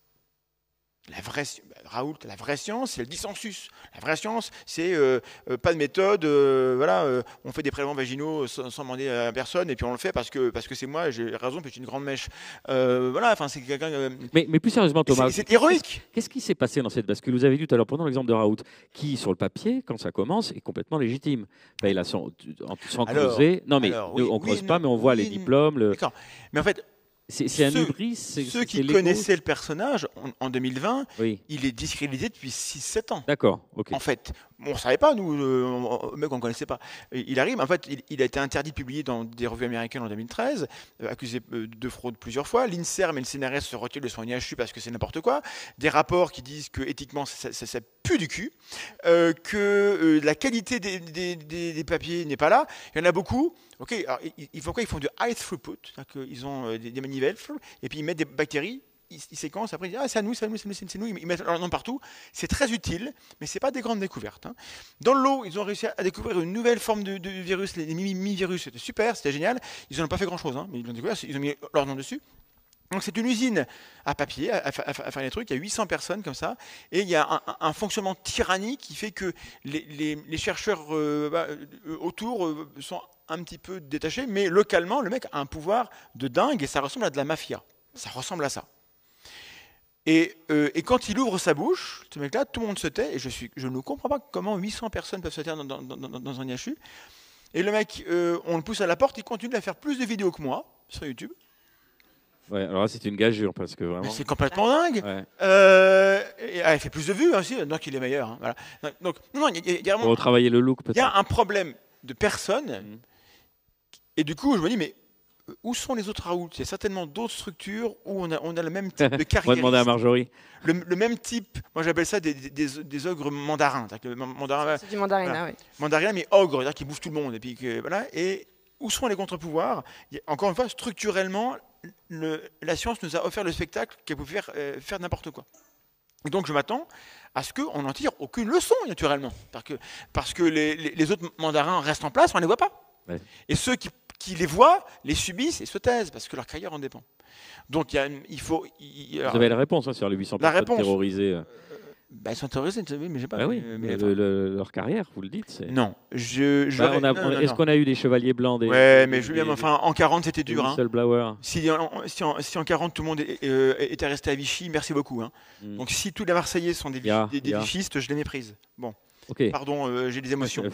La vraie, Raoult, la vraie science, c'est le dissensus. La vraie science, c'est euh, euh, pas de méthode. euh, voilà, euh, on fait des prélèvements vaginaux sans, sans demander à personne, et puis on le fait parce que parce que c'est moi, j'ai raison, puis j'ai une grande mèche. Voilà, enfin c'est quelqu'un. Mais, mais plus sérieusement, Thomas, c'est- héroïque. Qu'est-ce qui s'est passé dans cette bascule Vous avez dit tout à l'heure, prenons l'exemple de Raoult, qui, sur le papier, quand ça commence, est complètement légitime. Ben, il a en- sans Alors, creuser. Non, mais alors, ne- oui, on oui, creuse pas, mais on voit les diplômes. le- D'accord. Mais en fait, C'est un ceux- hubris. ceux qui connaissaient le personnage en, en 2020, Oui, il est discrédité depuis 6-7 ans. d'accord. Ok. En fait, on ne savait pas, nous, le mec, on ne connaissait pas. Il arrive, en fait, il, a été interdit de publier dans des revues américaines en 2013, euh, accusé euh, de fraude plusieurs fois. L'INSERM et le CNRS se retirent de son IHU parce que c'est n'importe quoi. Des rapports qui disent que éthiquement, ça, pue du cul, euh, que la qualité des, papiers n'est pas là. Il y en a beaucoup. Ok, alors, ils, font quoi? Ils font du high throughput, c'est-à-dire qu'ils ont des, des manivelles, et puis ils mettent des bactéries ils, séquencent, après ils disent Ah, c'est à nous, c'est à nous, c'est nous, c'est nous. Ils mettent leur nom partout. C'est très utile, mais ce n'est pas des grandes découvertes. hein. Dans l'eau, ils ont réussi à découvrir une nouvelle forme de, virus, les mi-virus. C'était super, c'était génial. Ils n'en ont pas fait grand-chose, hein, mais ils l'ont découvert, ils ont mis leur nom dessus. Donc c'est une usine à papier, à, faire les trucs. Il y a 800 personnes comme ça, et il y a un, fonctionnement tyrannique qui fait que les chercheurs euh, bah, euh, autour euh, sont un petit peu détachés, mais localement, le mec a un pouvoir de dingue et ça ressemble à de la mafia. Ça ressemble à ça. Et, euh, et quand il ouvre sa bouche, ce mec-là, tout le monde se tait, et je, suis, je ne comprends pas comment 800 personnes peuvent se taire dans, dans- dans- dans un IHU. Et le mec, euh, on le pousse à la porte, il continue à faire plus de vidéos que moi sur YouTube. Ouais, alors là, c'est une gageure parce que vraiment. c'est complètement dingue. Ouais. Euh, et, ah, il fait plus de vues aussi, donc il est meilleur. hein, voilà. Donc, non, il y a- il y a Pour vraiment retravailler le look, il y a un problème de personne. Mhm. Et du coup, je me dis, mais où sont les autres Raoult Il y a certainement d'autres structures où on a, on a le même type de On va carrière. demander à Marjorie. Le, le même type, moi j'appelle ça des, des, des- des ogres mandarins. Mandarin, C'est du mandarin, Voilà. oui. mandarin, mais ogre, c'est-à-dire qui bouffent tout le monde. Et, puis que, voilà, et où sont les contre-pouvoirs? Encore une fois, structurellement, le- la science nous a offert le spectacle qu'elle pouvait faire, euh, faire n'importe quoi. Et donc je m'attends à ce qu'on n'en tire aucune leçon, naturellement. Parce que, parce que les, les- les autres mandarins restent en place, on ne les voit pas. Ouais. Et ceux qui, qui les voient, les subissent et se taisent, parce que leur carrière en dépend. Donc il, y a une- il faut... il- il- alors, Vous avez la réponse hein, sur les 800 La personnes terrorisées. euh. bah, ils sont terrorisés, mais j'ai pas... Bah oui, mais- mais mais- le- le- leur carrière, vous le dites. c'est- Non, je... je Bah, Est-ce qu'on a eu des chevaliers blancs des, Ouais, mais des- Julien, des- enfin, en 40, c'était dur. Hein. Si, en, si en- si en 40, tout le monde est- euh, était resté à Vichy, merci beaucoup. hein. Mm. Donc si tous les Marseillais sont des, ya. vichistes, je les méprise. Bon, Pardon, euh, j'ai des émotions.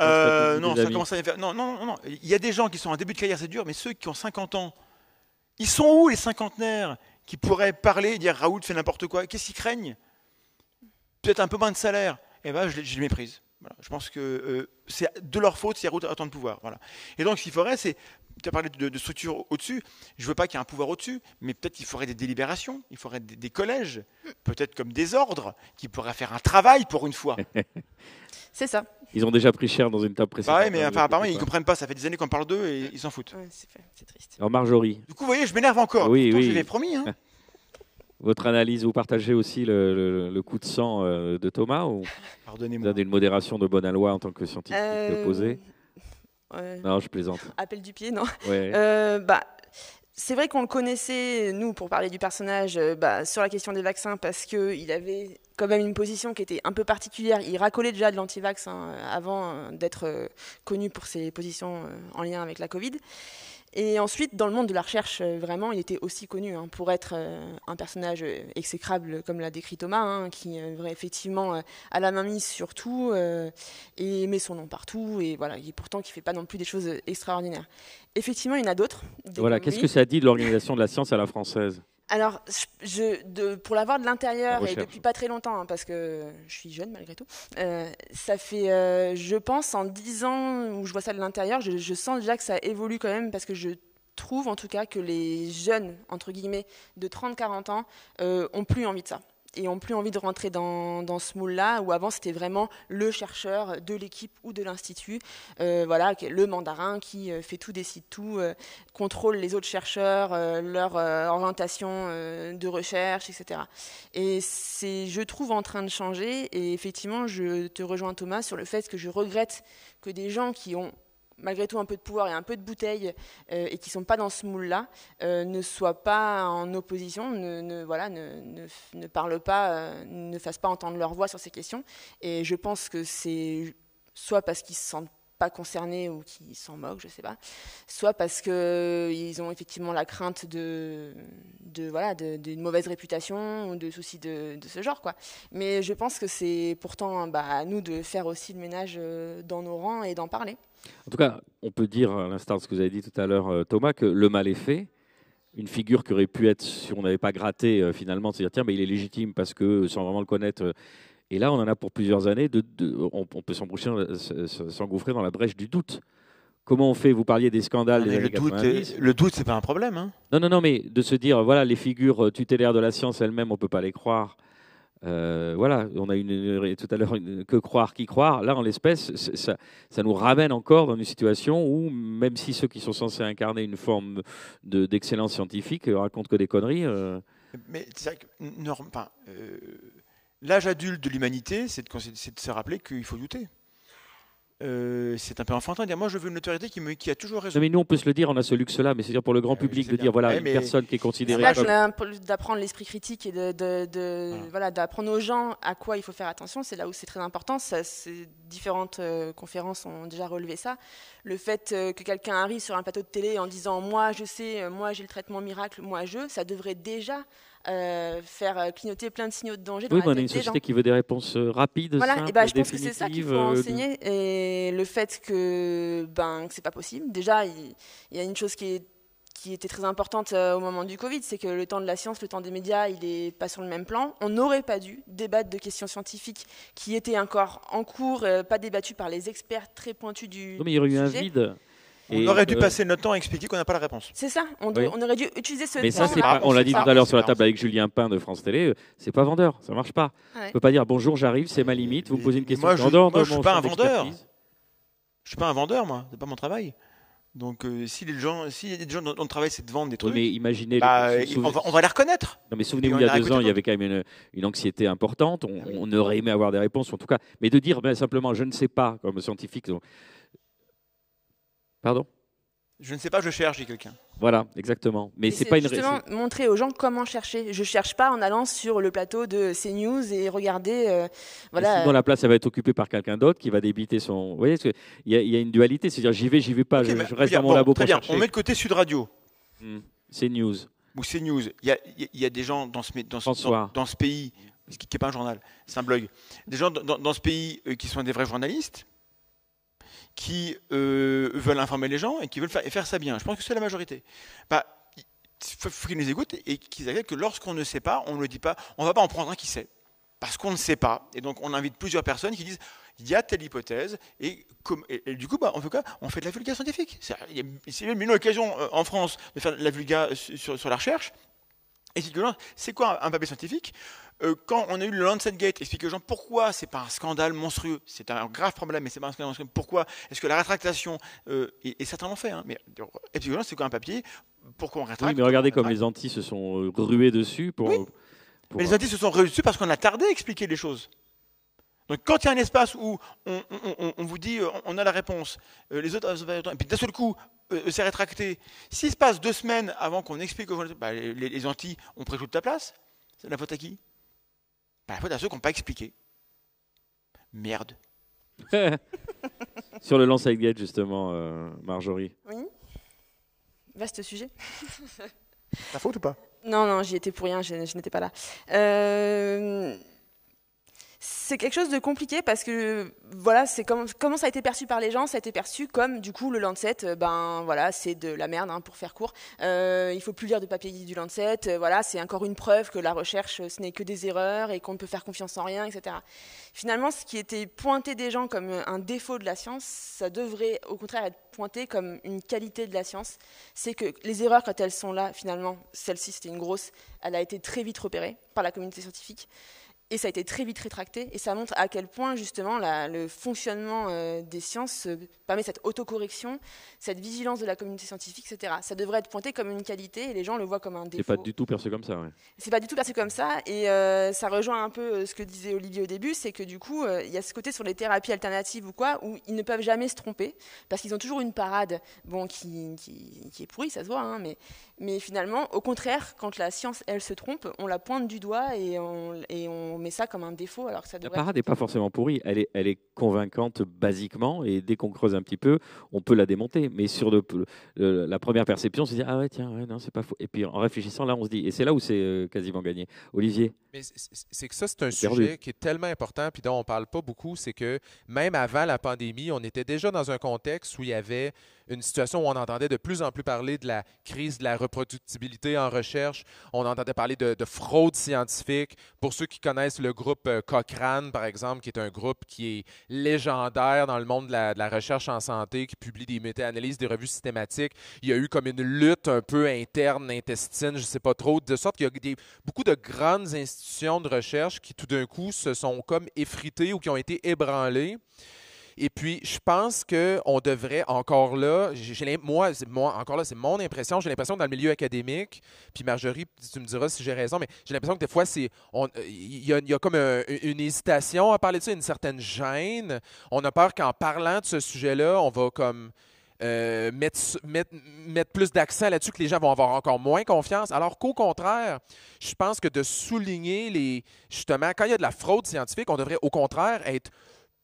Euh, non, ça commence à faire. Non, non, non, non. Il y a des gens qui sont en début de carrière, c'est dur, mais ceux qui ont 50 ans, ils sont où les cinquantenaires qui pourraient parler et dire Raoult fait n'importe quoi? Qu'est-ce qu'ils craignent? Peut-être un peu moins de salaire. Eh ben, je les, je les méprise. Voilà. Je pense que euh, c'est de leur faute si Raoult a autant de pouvoir. Voilà. Et donc, ce qu'il faudrait, c'est. Tu as parlé de, de structure au-dessus. Je veux pas qu'il y ait un pouvoir au-dessus, mais peut-être qu'il faudrait des délibérations, il faudrait des, des collèges, peut-être comme des ordres, qui pourraient faire un travail pour une fois. C'est ça. Ils ont déjà pris cher dans une table précédente. Bah ouais, mais hein, enfin, vous apparemment, ils inquiétez pas. comprennent pas. Ça fait des années qu'on parle d'eux et ils s'en foutent. Ouais, c'est fait, c'est triste. Alors Marjorie, Du coup, vous voyez, je m'énerve encore. Oui, Pourtant, oui. Je l'avais promis. Hein. votre analyse, vous partagez aussi le, le- le coup de sang euh, de Thomas ou vous Pardonnez-moi. avez une modération de bonne aloi en tant que scientifique Euh, opposé. Non, je plaisante. Appel du pied, non Ouais. Euh, bah, c'est vrai qu'on le connaissait, nous, pour parler du personnage, euh, bah, sur la question des vaccins, parce qu'il avait quand même une position qui était un peu particulière. Il racolait déjà de l'antivax hein, avant euh, d'être euh, connu pour ses positions euh, en lien avec la Covid. Et ensuite, dans le monde de la recherche, euh, vraiment, il était aussi connu hein, pour être euh, un personnage euh, exécrable, comme l'a décrit Thomas, hein, qui euh, effectivement euh, a la main mise sur tout et met son nom partout, et voilà, et pourtant qui fait pas non plus des choses extraordinaires. Effectivement, il y en a d'autres. Voilà, qu'est-ce que ça dit de l'organisation de la science à la française? Alors, je, de, pour l'avoir de l'intérieur et depuis pas très longtemps, hein, parce que je suis jeune malgré tout, euh, ça fait, euh, je pense, en 10 ans où je vois ça de l'intérieur, je, je sens déjà que ça évolue quand même, parce que je trouve en tout cas que les jeunes, entre guillemets, de 30-40 ans, euh, ont plus envie de ça. Et ont plus envie de rentrer dans, dans ce moule-là, où avant c'était vraiment le chercheur de l'équipe ou de l'institut, euh, voilà, le mandarin qui euh, fait tout, décide tout, euh, contrôle les autres chercheurs, leur orientation de recherche, etc. Et c'est, je trouve, en train de changer. Et effectivement, je te rejoins Thomas sur le fait que je regrette que des gens qui ont malgré tout un peu de pouvoir et un peu de bouteille et qui sont pas dans ce moule-là ne soient pas en opposition, ne, voilà, ne, ne, parlent pas, ne fassent pas entendre leur voix sur ces questions. Et je pense que c'est soit parce qu'ils se sentent pas concernés ou qui s'en moquent, je sais pas, soit parce que euh, ils ont effectivement la crainte de, de voilà, d'une mauvaise réputation ou de soucis de, ce genre, quoi. Mais je pense que c'est pourtant bah, à nous de faire aussi le ménage euh, dans nos rangs et d'en parler. En tout cas, on peut dire, à l'instar de ce que vous avez dit tout à l'heure, euh, Thomas, que le mal est fait une figure qui aurait pu être, si on n'avait pas gratté finalement, de se dire tiens, mais il est légitime parce que sans vraiment le connaître, et là, on en a pour plusieurs années. De, on, peut s'engouffrer dans la brèche du doute. Comment on fait? Vous parliez des scandales des le, doute, le doute, c'est pas un problème. Hein. non, non, non, mais de se dire, voilà, les figures tutélaires de la science elles-mêmes, on ne peut pas les croire. Euh, voilà, on a une, tout à l'heure que croire, qui croire. Là, en l'espèce, ça, nous ramène encore dans une situation où, même si ceux qui sont censés incarner une forme d'excellence scientifique racontent que des conneries. Euh, mais c'est vrai que, euh, L'âge adulte de l'humanité, c'est de, se rappeler qu'il faut douter. Euh, c'est un peu enfantin de dire moi je veux une autorité qui, me, qui a toujours raison. mais nous on peut se le dire, on a ce luxe-là, mais c'est-à-dire pour le grand public de dire voilà une personne qui est considérée. Là, comme... d'apprendre l'esprit critique et de, voilà. d'apprendre aux gens à quoi il faut faire attention. C'est là où c'est très important. Ça, différentes euh, conférences ont déjà relevé ça. Le fait euh, que quelqu'un arrive sur un plateau de télé en disant moi je sais, moi j'ai le traitement miracle, moi je, ça devrait déjà faire euh, clignoter plein de signaux de danger. oui, on a une société qui veut des réponses euh, rapides. Voilà, et ben, je pense que c'est ça qu'il faut enseigner. Et le fait que ben que c'est pas possible. Déjà, il, y a une chose qui est qui était très importante au moment du Covid, c'est que le temps de la science, le temps des médias, il n'est pas sur le même plan. On n'aurait pas dû débattre de questions scientifiques qui étaient encore en cours, pas débattues par les experts très pointus du. Non, mais il y aurait eu un vide. On aurait dû euh, passer notre temps à expliquer qu'on n'a pas la réponse. C'est ça, on, aurait dû utiliser ce Mais ça, c'est on l'a dit tout à l'heure sur la table avec Julien Pain de France Télé, euh, c'est pas vendeur, ça marche pas. On peut pas dire bonjour, j'arrive, c'est ma limite, vous me posez une question. Moi, je, moi, je suis pas un vendeur. Je suis pas un vendeur, moi, c'est pas mon travail. Donc, euh, si les gens, si des gens dont le travail c'est de vendre des trucs, mais imaginez, bah, on, va, les reconnaître. Non, mais souvenez-vous, il y a deux ans, il y avait quand même une, anxiété importante. On, aurait aimé avoir des réponses, en tout cas. Mais de dire ben, simplement, je ne sais pas, comme scientifique. Pardon je ne sais pas, je cherche, dit quelqu'un. Voilà, exactement. Mais c'est pas une justement montrer aux gens comment chercher. Je cherche pas en allant sur le plateau de CNews et regarder. Euh, voilà. Sinon, la place, elle va être occupée par quelqu'un d'autre qui va débiter son. Vous voyez, il y, a une dualité, c'est-à-dire j'y vais, j'y vais pas, je, reste dans mon labo très bien. On met de côté Sud Radio. Hmm. CNews. Ou CNews. Il y, y a, des gens dans ce, dans ce, dans, ce pays, qui n'est pas un journal, c'est un blog. Des gens dans, dans ce pays euh, qui sont des vrais journalistes qui euh, veulent informer les gens et qui veulent faire, ça bien. Je pense que c'est la majorité. Bah, il faut, qu'ils nous écoutent et qu'ils acceptent que lorsqu'on ne sait pas, on ne le dit pas. On ne va pas en prendre un qui sait. Parce qu'on ne sait pas. Et donc, on invite plusieurs personnes qui disent il y a telle hypothèse. Et, du coup, bah, en tout cas, on fait de la vulgarisation scientifique. C'est même une occasion euh, en France de faire de la vulgarisation sur, sur la recherche. Et c'est quoi un papier scientifique? Euh, quand on a eu le Lancet Gate, expliquer aux gens pourquoi c'est pas un scandale monstrueux, c'est un grave problème, mais c'est pas un scandale monstrueux. Pourquoi est-ce que la rétractation, euh, et, certains l'ont fait, hein, mais expliquer aux gens c'est quoi un papier, pourquoi on rétracte Oui, mais regardez comme les antis se sont euh, rués dessus pour. Mais les antis se sont rués dessus parce qu'on a tardé à expliquer les choses. Donc quand il y a un espace où on, vous dit on a la réponse, les autres, et puis d'un seul coup c'est rétracté, s'il se passe deux semaines avant qu'on explique aux gens, bah, les, les, antis ont pris toute ta place, c'est la faute à qui? La faute à ceux qui n'ont pas expliqué. Merde. Sur le lance gate justement, euh, Marjorie. Oui. Vaste sujet. Ta faute ou pas? Non, non, j'y étais pour rien, je, je n'étais pas là. Euh, c'est quelque chose de compliqué parce que voilà, c'est comment, comment ça a été perçu par les gens? Ça a été perçu comme du coup le Lancet, euh, ben voilà, c'est de la merde hein, pour faire court. Euh, il faut plus lire de papier du Lancet. Euh, voilà, c'est encore une preuve que la recherche ce n'est que des erreurs et qu'on ne peut faire confiance en rien, etc. Finalement, ce qui était pointé des gens comme un défaut de la science, ça devrait au contraire être pointé comme une qualité de la science. C'est que les erreurs quand elles sont là, finalement, celle-ci c'était une grosse, elle a été très vite repérée par la communauté scientifique. Et ça a été très vite rétracté. Et ça montre à quel point, justement, le fonctionnement euh, des sciences permet cette autocorrection, cette vigilance de la communauté scientifique, etc. Ça devrait être pointé comme une qualité et les gens le voient comme un défaut. C'est pas du tout perçu comme ça. Ouais. C'est pas du tout perçu comme ça. Et euh, ça rejoint un peu euh, ce que disait Olivier au début c'est que du coup, il y a ce côté sur les thérapies alternatives ou quoi, où ils ne peuvent jamais se tromper parce qu'ils ont toujours une parade bon, qui, qui, est pourrie, ça se voit, hein, mais, mais finalement, au contraire, quand la science, elle, se trompe, on la pointe du doigt et on, et on met ça comme un défaut. Alors que ça la parade n'est pas forcément pourrie, elle est, elle est convaincante basiquement, et dès qu'on creuse un petit peu, on peut la démonter. Mais sur le, la première perception, on se dit ah ouais tiens ouais, non c'est pas faux. Et puis en réfléchissant là, on se dit et c'est là où c'est euh, quasiment gagné. Olivier. c'est que ça c'est un sujet qui est tellement important puis dont on parle pas beaucoup, c'est que même avant la pandémie, on était déjà dans un contexte où il y avait une situation où on entendait de plus en plus parler de la crise de la reproductibilité en recherche. On entendait parler de, fraude scientifique. Pour ceux qui connaissent le groupe euh, Cochrane, par exemple, qui est un groupe qui est légendaire dans le monde de la, recherche en santé, qui publie des méta-analyses, des revues systématiques, il y a eu comme une lutte un peu interne, intestine, je ne sais pas trop, de sorte qu'il y a des, beaucoup de grandes institutions de recherche qui tout d'un coup se sont comme effritées ou qui ont été ébranlées. Et puis, je pense qu'on devrait encore là, moi, encore là, c'est mon impression, j'ai l'impression que dans le milieu académique, puis Marjorie, tu me diras si j'ai raison, mais j'ai l'impression que des fois, il y, a, comme une hésitation à parler de ça, une certaine gêne. On a peur qu'en parlant de ce sujet-là, on va comme... Euh, mettre, plus d'accent là-dessus, que les gens vont avoir encore moins confiance. Alors qu'au contraire, je pense que de souligner les. Justement, quand il y a de la fraude scientifique, on devrait au contraire être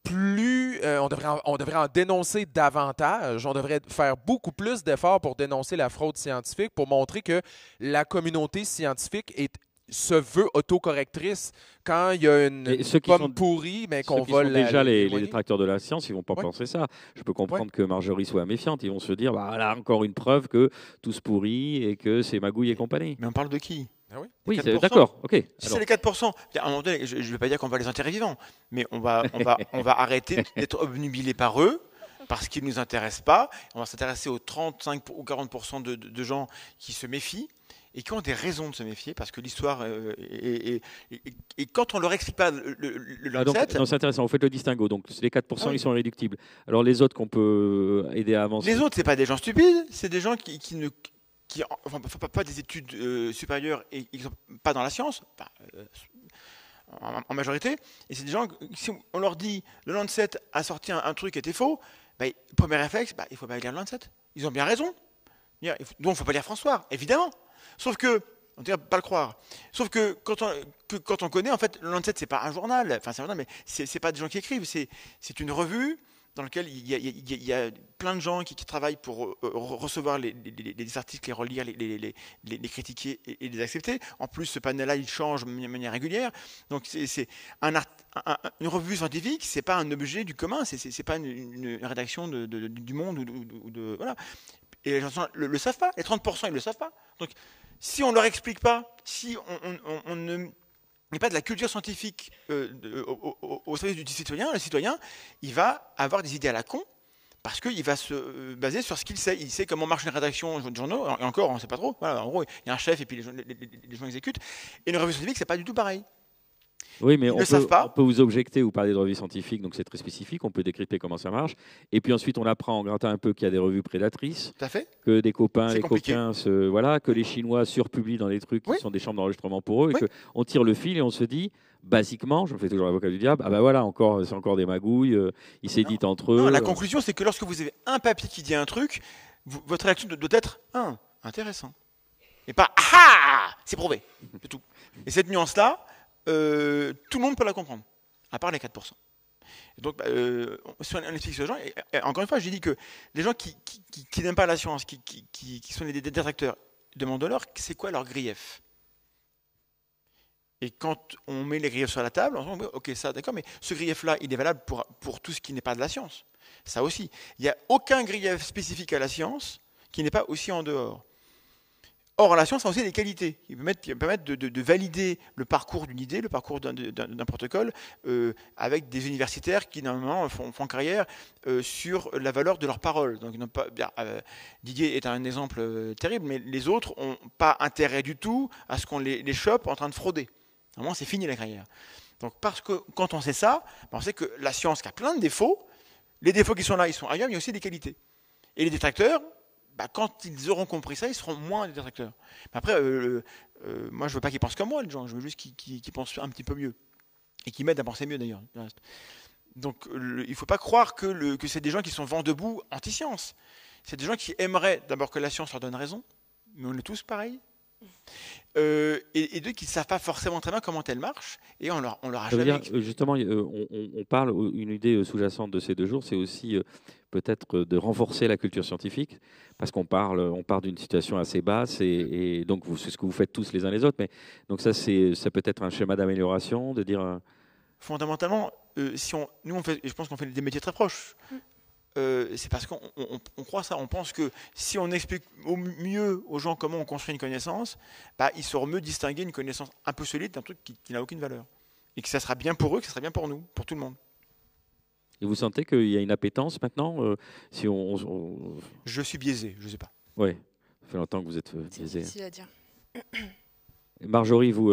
plus, euh, on, devrait en, on devrait en dénoncer davantage. On devrait faire beaucoup plus d'efforts pour dénoncer la fraude scientifique, pour montrer que la communauté scientifique est se veut autocorrectrice quand il y a une, pomme pourrie, mais qu'on va déjà les, les, détracteurs de la science, ils vont pas penser ça. Je peux comprendre que Marjorie soit méfiante. Ils vont se dire, bah là encore une preuve que tout se pourrit et que c'est magouille et compagnie. Mais on parle de qui? Ah oui, d'accord, ok. Si c'est les 4%, à un moment donné, je ne vais pas dire qu'on va les enterrer vivants, mais on va, on va, on va arrêter d'être obnubilés par eux parce qu'ils ne nous intéressent pas. On va s'intéresser aux 35 ou 40% de, de, gens qui se méfient et qui ont des raisons de se méfier parce que l'histoire euh, et, quand on leur explique pas le, le, ah, c'est intéressant. Vous faites le distinguo. Donc les 4% ah ils sont irréductibles. Alors les autres qu'on peut aider à avancer? Les autres c'est pas des gens stupides, c'est des gens qui, qui ne qui enfin, pas, pas des études euh, supérieures et qui sont pas dans la science, euh, en, majorité, et c'est des gens, si on leur dit le Lancet a sorti un, truc qui était faux, bah, premier réflexe, bah, il faut pas lire le Lancet. Ils ont bien raison. Donc il ne faut pas lire François, évidemment. Sauf que, on ne pas le croire. Sauf que quand on, connaît, en fait, le Lancet, c'est pas un journal, enfin c'est un journal, mais c'est pas des gens qui écrivent, c'est une revue dans lequel il y, a, plein de gens qui, travaillent pour euh, recevoir les, articles, les relire, les, critiquer et, les accepter. En plus, ce panel-là, il change de manière régulière. Donc, c'est un, une revue scientifique, c'est pas un objet du commun, c'est pas une, rédaction du Monde ou de, voilà. Et les gens ne le, savent pas. Les 30%, ils le savent pas. Donc, si on leur explique pas, si on ne n'est pas de la culture scientifique euh, au, service du citoyen, le citoyen, il va avoir des idées à la con, parce qu'il va se euh, baser sur ce qu'il sait. Il sait comment marche une rédaction de journaux, encore, on ne sait pas trop. Voilà, en gros, il y a un chef et puis les gens, les gens exécutent. Et une revue scientifique, c'est pas du tout pareil. Oui, mais on peut, vous objecter ou parler de revues scientifiques, donc c'est très spécifique, on peut décrypter comment ça marche. Et puis ensuite, on apprend en grattant un peu qu'il y a des revues prédatrices, Tout à fait. que des copains, les copains, se, voilà, que les Chinois surpublient dans des trucs qui sont des chambres d'enregistrement pour eux, et qu'on tire le fil et on se dit, basiquement, je me fais toujours l'avocat du diable, ah ben voilà, encore, c'est encore des magouilles, euh, ils s'éditent entre eux. la conclusion, c'est que lorsque vous avez un papier qui dit un truc, votre réaction doit être, un, intéressant. Et pas, ah, c'est prouvé, c'est tout. Et cette nuance-là, euh, tout le monde peut la comprendre, à part les 4%. donc, bah, euh, on explique aux gens, et, encore une fois, j'ai dit que les gens qui, n'aiment pas la science, qui, sont des détracteurs, demandent-leur c'est quoi leur grief? Et quand on met les griefs sur la table, on se dit, ok, ça, d'accord, mais ce grief-là, il est valable pour, pour tout ce qui n'est pas de la science. Ça aussi. Il n'y a aucun grief spécifique à la science qui n'est pas aussi en dehors. Or, la science a aussi des qualités qui permettent, de, valider le parcours d'une idée, le parcours d'un protocole, euh, avec des universitaires qui, normalement, font, carrière euh, sur la valeur de leurs paroles. Donc, euh, Didier est un exemple terrible, mais les autres n'ont pas intérêt du tout à ce qu'on les, les chope en train de frauder. Normalement, c'est fini la carrière. Donc parce que quand on sait ça, ben, on sait que la science qui a plein de défauts, les défauts qui sont là, ils sont ailleurs, mais il y a aussi des qualités. Et les détracteurs, ben, quand ils auront compris ça, ils seront moins des détracteurs. après, euh, euh, moi je veux pas qu'ils pensent comme moi, les gens, je veux juste qu'ils pensent un petit peu mieux. Et qu'ils m'aident à penser mieux d'ailleurs. Donc il ne faut pas croire que, que c'est des gens qui sont vent debout anti-science. C'est des gens qui aimeraient d'abord que la science leur donne raison, mais on est tous pareils. Euh, et, deux qui ne savent pas forcément très bien comment elle marche, et on leur, on leur a jamais... Dire, justement, euh, on, parle, une idée sous-jacente de ces deux jours, c'est aussi peut-être de renforcer la culture scientifique, parce qu'on parle, on part d'une situation assez basse, et, donc c'est ce que vous faites tous les uns les autres, mais donc ça, c'est, ça peut être un schéma d'amélioration, de dire... Fondamentalement, si on, nous, on fait, je pense qu'on fait des métiers très proches. Mm. Euh, c'est parce qu'on croit ça. On pense que si on explique au mieux aux gens comment on construit une connaissance, bah, ils sauront mieux distinguer une connaissance un peu solide d'un truc qui, n'a aucune valeur. Et que ça sera bien pour eux, que ça sera bien pour nous, pour tout le monde. Et vous sentez qu'il y a une appétence maintenant euh, si on, Je suis biaisé, je ne sais pas. Oui, ça fait longtemps que vous êtes euh, biaisé. C'est à dire. Marjorie, vous,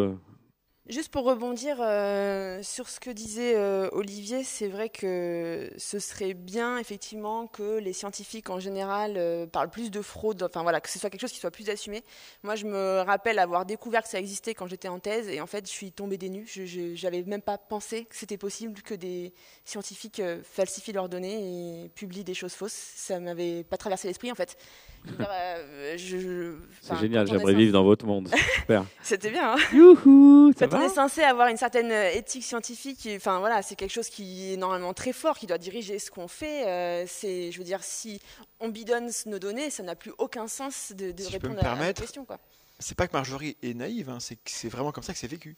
Juste pour rebondir euh, sur ce que disait euh, Olivier, c'est vrai que ce serait bien effectivement que les scientifiques en général euh, parlent plus de fraude, enfin voilà, que ce soit quelque chose qui soit plus assumé. Moi, je me rappelle avoir découvert que ça existait quand j'étais en thèse et en fait, je suis tombée des nues. Je n'avais même pas pensé que c'était possible que des scientifiques falsifient leurs données et publient des choses fausses. Ça m'avait pas traversé l'esprit en fait. C'est génial, j'aimerais vivre dans votre monde. C'était bien. Hein Youhou, on est censé avoir une certaine euh, éthique scientifique, enfin voilà, c'est quelque chose qui est normalement très fort, qui doit diriger ce qu'on fait. Euh, c'est, je veux dire, si on bidonne nos données, ça n'a plus aucun sens de, répondre à, la question. C'est pas que Marjorie est naïve, hein, c'est c'est vraiment comme ça que c'est vécu.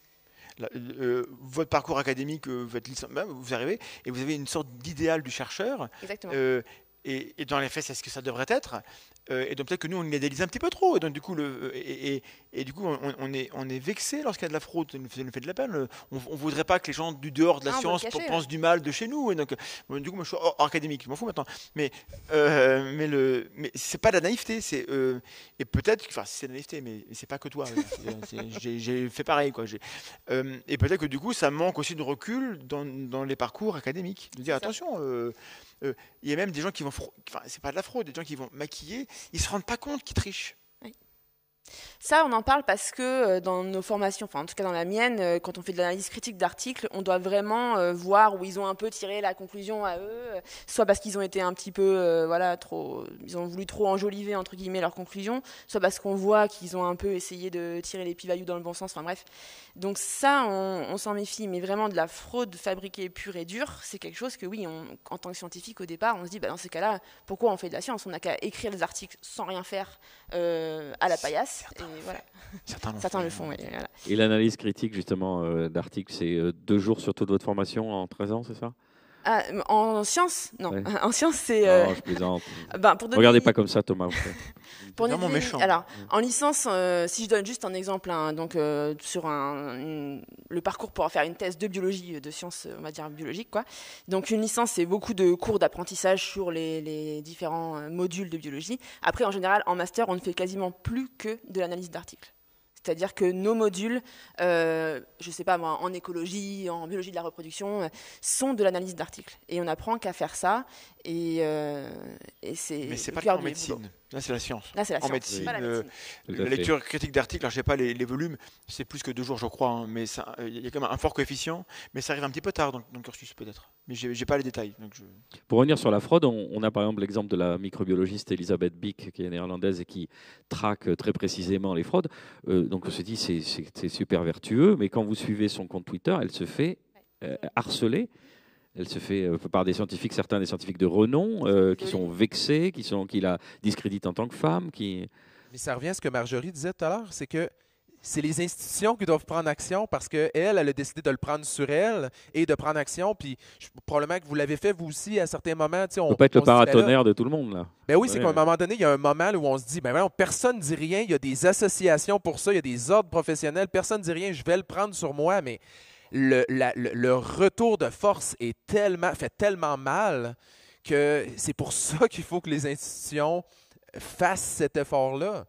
votre parcours académique, votre licence, bah, vous arrivez et vous avez une sorte d'idéal du chercheur. Exactement. et, et, dans les faits, c'est ce que ça devrait être. Euh, et donc peut-être que nous on l'idéalise un petit peu trop. Et donc du coup le, et, et, du coup on, est on est vexé lorsqu'il y a de la fraude. Ça nous fait, de la peine. On, on voudrait pas que les gens du dehors de la science pensent du mal de chez nous. Et donc du coup moi je suis hors, académique. Je m'en fous maintenant. Mais euh, mais le mais c'est pas de la naïveté. C'est euh, et peut-être enfin c'est de la naïveté mais c'est pas que toi. J'ai fait pareil quoi. Et peut-être que du coup ça manque aussi de recul dans, dans les parcours académiques. De dire attention il y a même des gens qui vont enfin c'est pas de la fraude. Des gens qui vont maquiller ils se rendent pas compte qu'ils trichent. Ça, on en parle parce que euh, dans nos formations, enfin en tout cas dans la mienne, euh, quand on fait de l'analyse critique d'articles, on doit vraiment euh, voir où ils ont un peu tiré la conclusion à eux, soit parce qu'ils ont été un petit peu, voilà, trop, ils ont voulu trop enjoliver entre guillemets leur conclusion, soit parce qu'on voit qu'ils ont un peu essayé de tirer les pivailloux dans le bon sens. Enfin bref, donc ça, on, s'en méfie, mais vraiment de la fraude fabriquée pure et dure, c'est quelque chose que oui, en tant que scientifique au départ, on se dit, bah, dans ces cas-là, pourquoi on fait de la science? On n'a qu'à écrire des articles sans rien faire à la paillasse. Certains, le font. Et l'analyse critique justement euh, d'articles, c'est euh, deux jours sur toute votre formation en 13 ans, c'est ça? Ah, en sciences, non. En sciences, c'est. Euh... je plaisante. ben, Regardez pas comme ça, Thomas. pour Vraiment méchant. Alors, en licence, euh, si je donne juste un exemple, hein, donc euh, sur un, le parcours pour faire une thèse de biologie, de sciences, on va dire biologique, quoi. Donc, une licence, c'est beaucoup de cours d'apprentissage sur les, les, différents modules de biologie. Après, en général, en master, on ne fait quasiment plus que de l'analyse d'articles. C'est-à-dire que nos modules, euh, je ne sais pas moi, en écologie, en biologie de la reproduction, euh, sont de l'analyse d'articles. Et on n'apprend qu'à faire ça. Et, euh, et c'est. Mais c'est pas en médecine. Là, c'est la science. Là, c'est la en médecine, la, euh, lecture critique d'articles, alors je sais pas les, volumes, c'est plus que deux jours, je crois, hein, mais il y a quand même un fort coefficient, mais ça arrive un petit peu tard dans, le cursus peut-être. Mais j'ai, n'ai pas les détails. Donc je... Pour revenir sur la fraude, on, a par exemple l'exemple de la microbiologiste Elisabeth Bick, qui est néerlandaise et qui traque très précisément les fraudes. Euh, donc on se dit c'est, c'est, super vertueux, mais quand vous suivez son compte Twitter, elle se fait euh, harceler elle se fait euh, par des scientifiques, certains des scientifiques de renom, euh, qui sont vexés, qui, sont, qui la discréditent en tant que femme. Qui... Mais ça revient à ce que Marjorie disait tout à l'heure, c'est que c'est les institutions qui doivent prendre action parce qu'elle, elle a décidé de le prendre sur elle et de prendre action. Puis probablement que vous l'avez fait vous aussi à certains moments. On peut pas être le ben paratonnerre de tout le monde. Là. Ben oui, c'est qu'à un moment donné, il y a un moment où on se dit, ben non, personne ne dit rien, il y a des associations pour ça, il y a des ordres professionnels, personne ne dit rien, je vais le prendre sur moi, mais le, retour de force est tellement, fait tellement mal que c'est pour ça qu'il faut que les institutions fassent cet effort-là.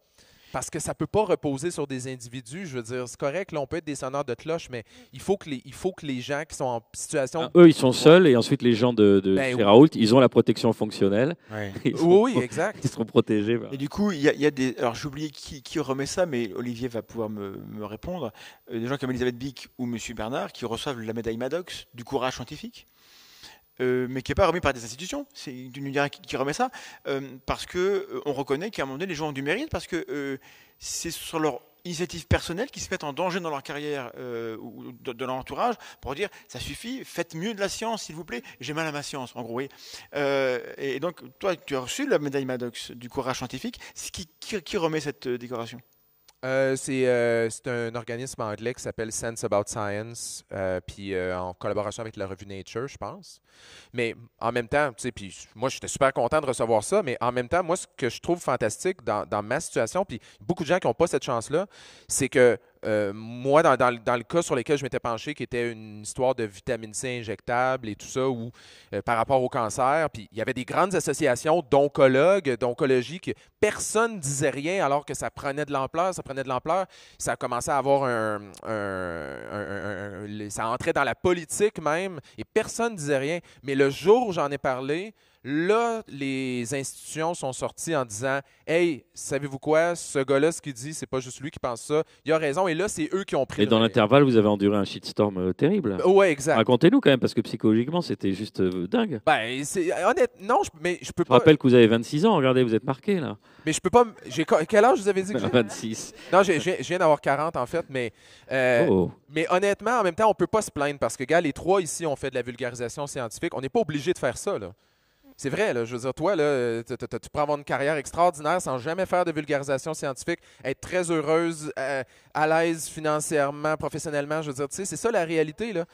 Parce que ça peut pas reposer sur des individus. Je veux dire, c'est correct, là, on peut être des sonneurs de cloche, mais il faut que les, il faut que les gens qui sont en situation. Ah, eux, ils sont seuls et ensuite les gens de, de Ben chez oui. Raoult, ils ont la protection fonctionnelle. Ouais. Ils sont, oui, oui, exact. ils seront protégés. Et du coup, il y, a- il y a des. Alors, j'ai oublié qui, qui remet ça, mais Olivier va pouvoir me, me répondre. Euh, des gens comme Elisabeth Bick ou Monsieur Bernard qui reçoivent la médaille Maddox du courage scientifique, euh, mais qui n'est pas remis par des institutions. C'est tu nous diras qui, remet ça, euh, parce que euh, on reconnaît qu'à un moment donné, les gens ont du mérite, parce que c'est sur leur initiative personnelle qui se mettent en danger dans leur carrière ou de, de leur entourage pour dire ça suffit, faites mieux de la science s'il vous plaît, j'ai mal à ma science en gros. oui. Et donc toi tu as reçu la médaille Maddox du courage scientifique, qui, qui, qui remet cette décoration? Euh, c'est euh, c'est un organisme anglais qui s'appelle Sense About Science, euh, puis en collaboration avec la revue Nature, je pense. Mais en même temps, tu sais, puis moi, j'étais super content de recevoir ça, mais en même temps, moi, ce que je trouve fantastique dans, dans ma situation, puis beaucoup de gens qui n'ont pas cette chance-là, c'est que euh, moi, dans, le- cas sur lequel je m'étais penché, qui était une histoire de vitamine C injectable et tout ça, ou euh, par rapport au cancer, puis il y avait des grandes associations d'oncologues, d'oncologie, que personne disait rien alors que ça prenait de l'ampleur, ça prenait de l'ampleur. Ça a commencé à avoir un, un- Ça entrait dans la politique même, et personne disait rien. Mais le jour où j'en ai parlé, Là, les institutions sont sorties en disant Hey, savez-vous quoi, ce gars-là, ce qu'il dit, c'est pas juste lui qui pense ça. Il a raison. Et là, c'est eux qui ont pris Et dans l'intervalle, vous avez enduré un shitstorm euh, terrible. Ouais, exact. Racontez-nous quand même, parce que psychologiquement, c'était juste euh, dingue. Ben, c'est honnête. Non, je, mais je peux Je pas. rappelle que vous avez 26 ans, regardez, vous êtes marqué là. Mais je peux pas. J'ai quel âge vous avez dit que j'ai? 26. Non, je viens d'avoir 40 en fait, mais. euh, Oh. Mais honnêtement, en même temps, on peut pas se plaindre parce que, gars, les trois ici ont fait de la vulgarisation scientifique. On n'est pas obligé de faire ça, là. C'est vrai, là. Je veux dire, toi, là, t- tu peux avoir une carrière extraordinaire sans jamais faire de vulgarisation scientifique, être très heureuse, euh, à l'aise financièrement, professionnellement. Je veux dire, tu sais, c'est ça la réalité, là.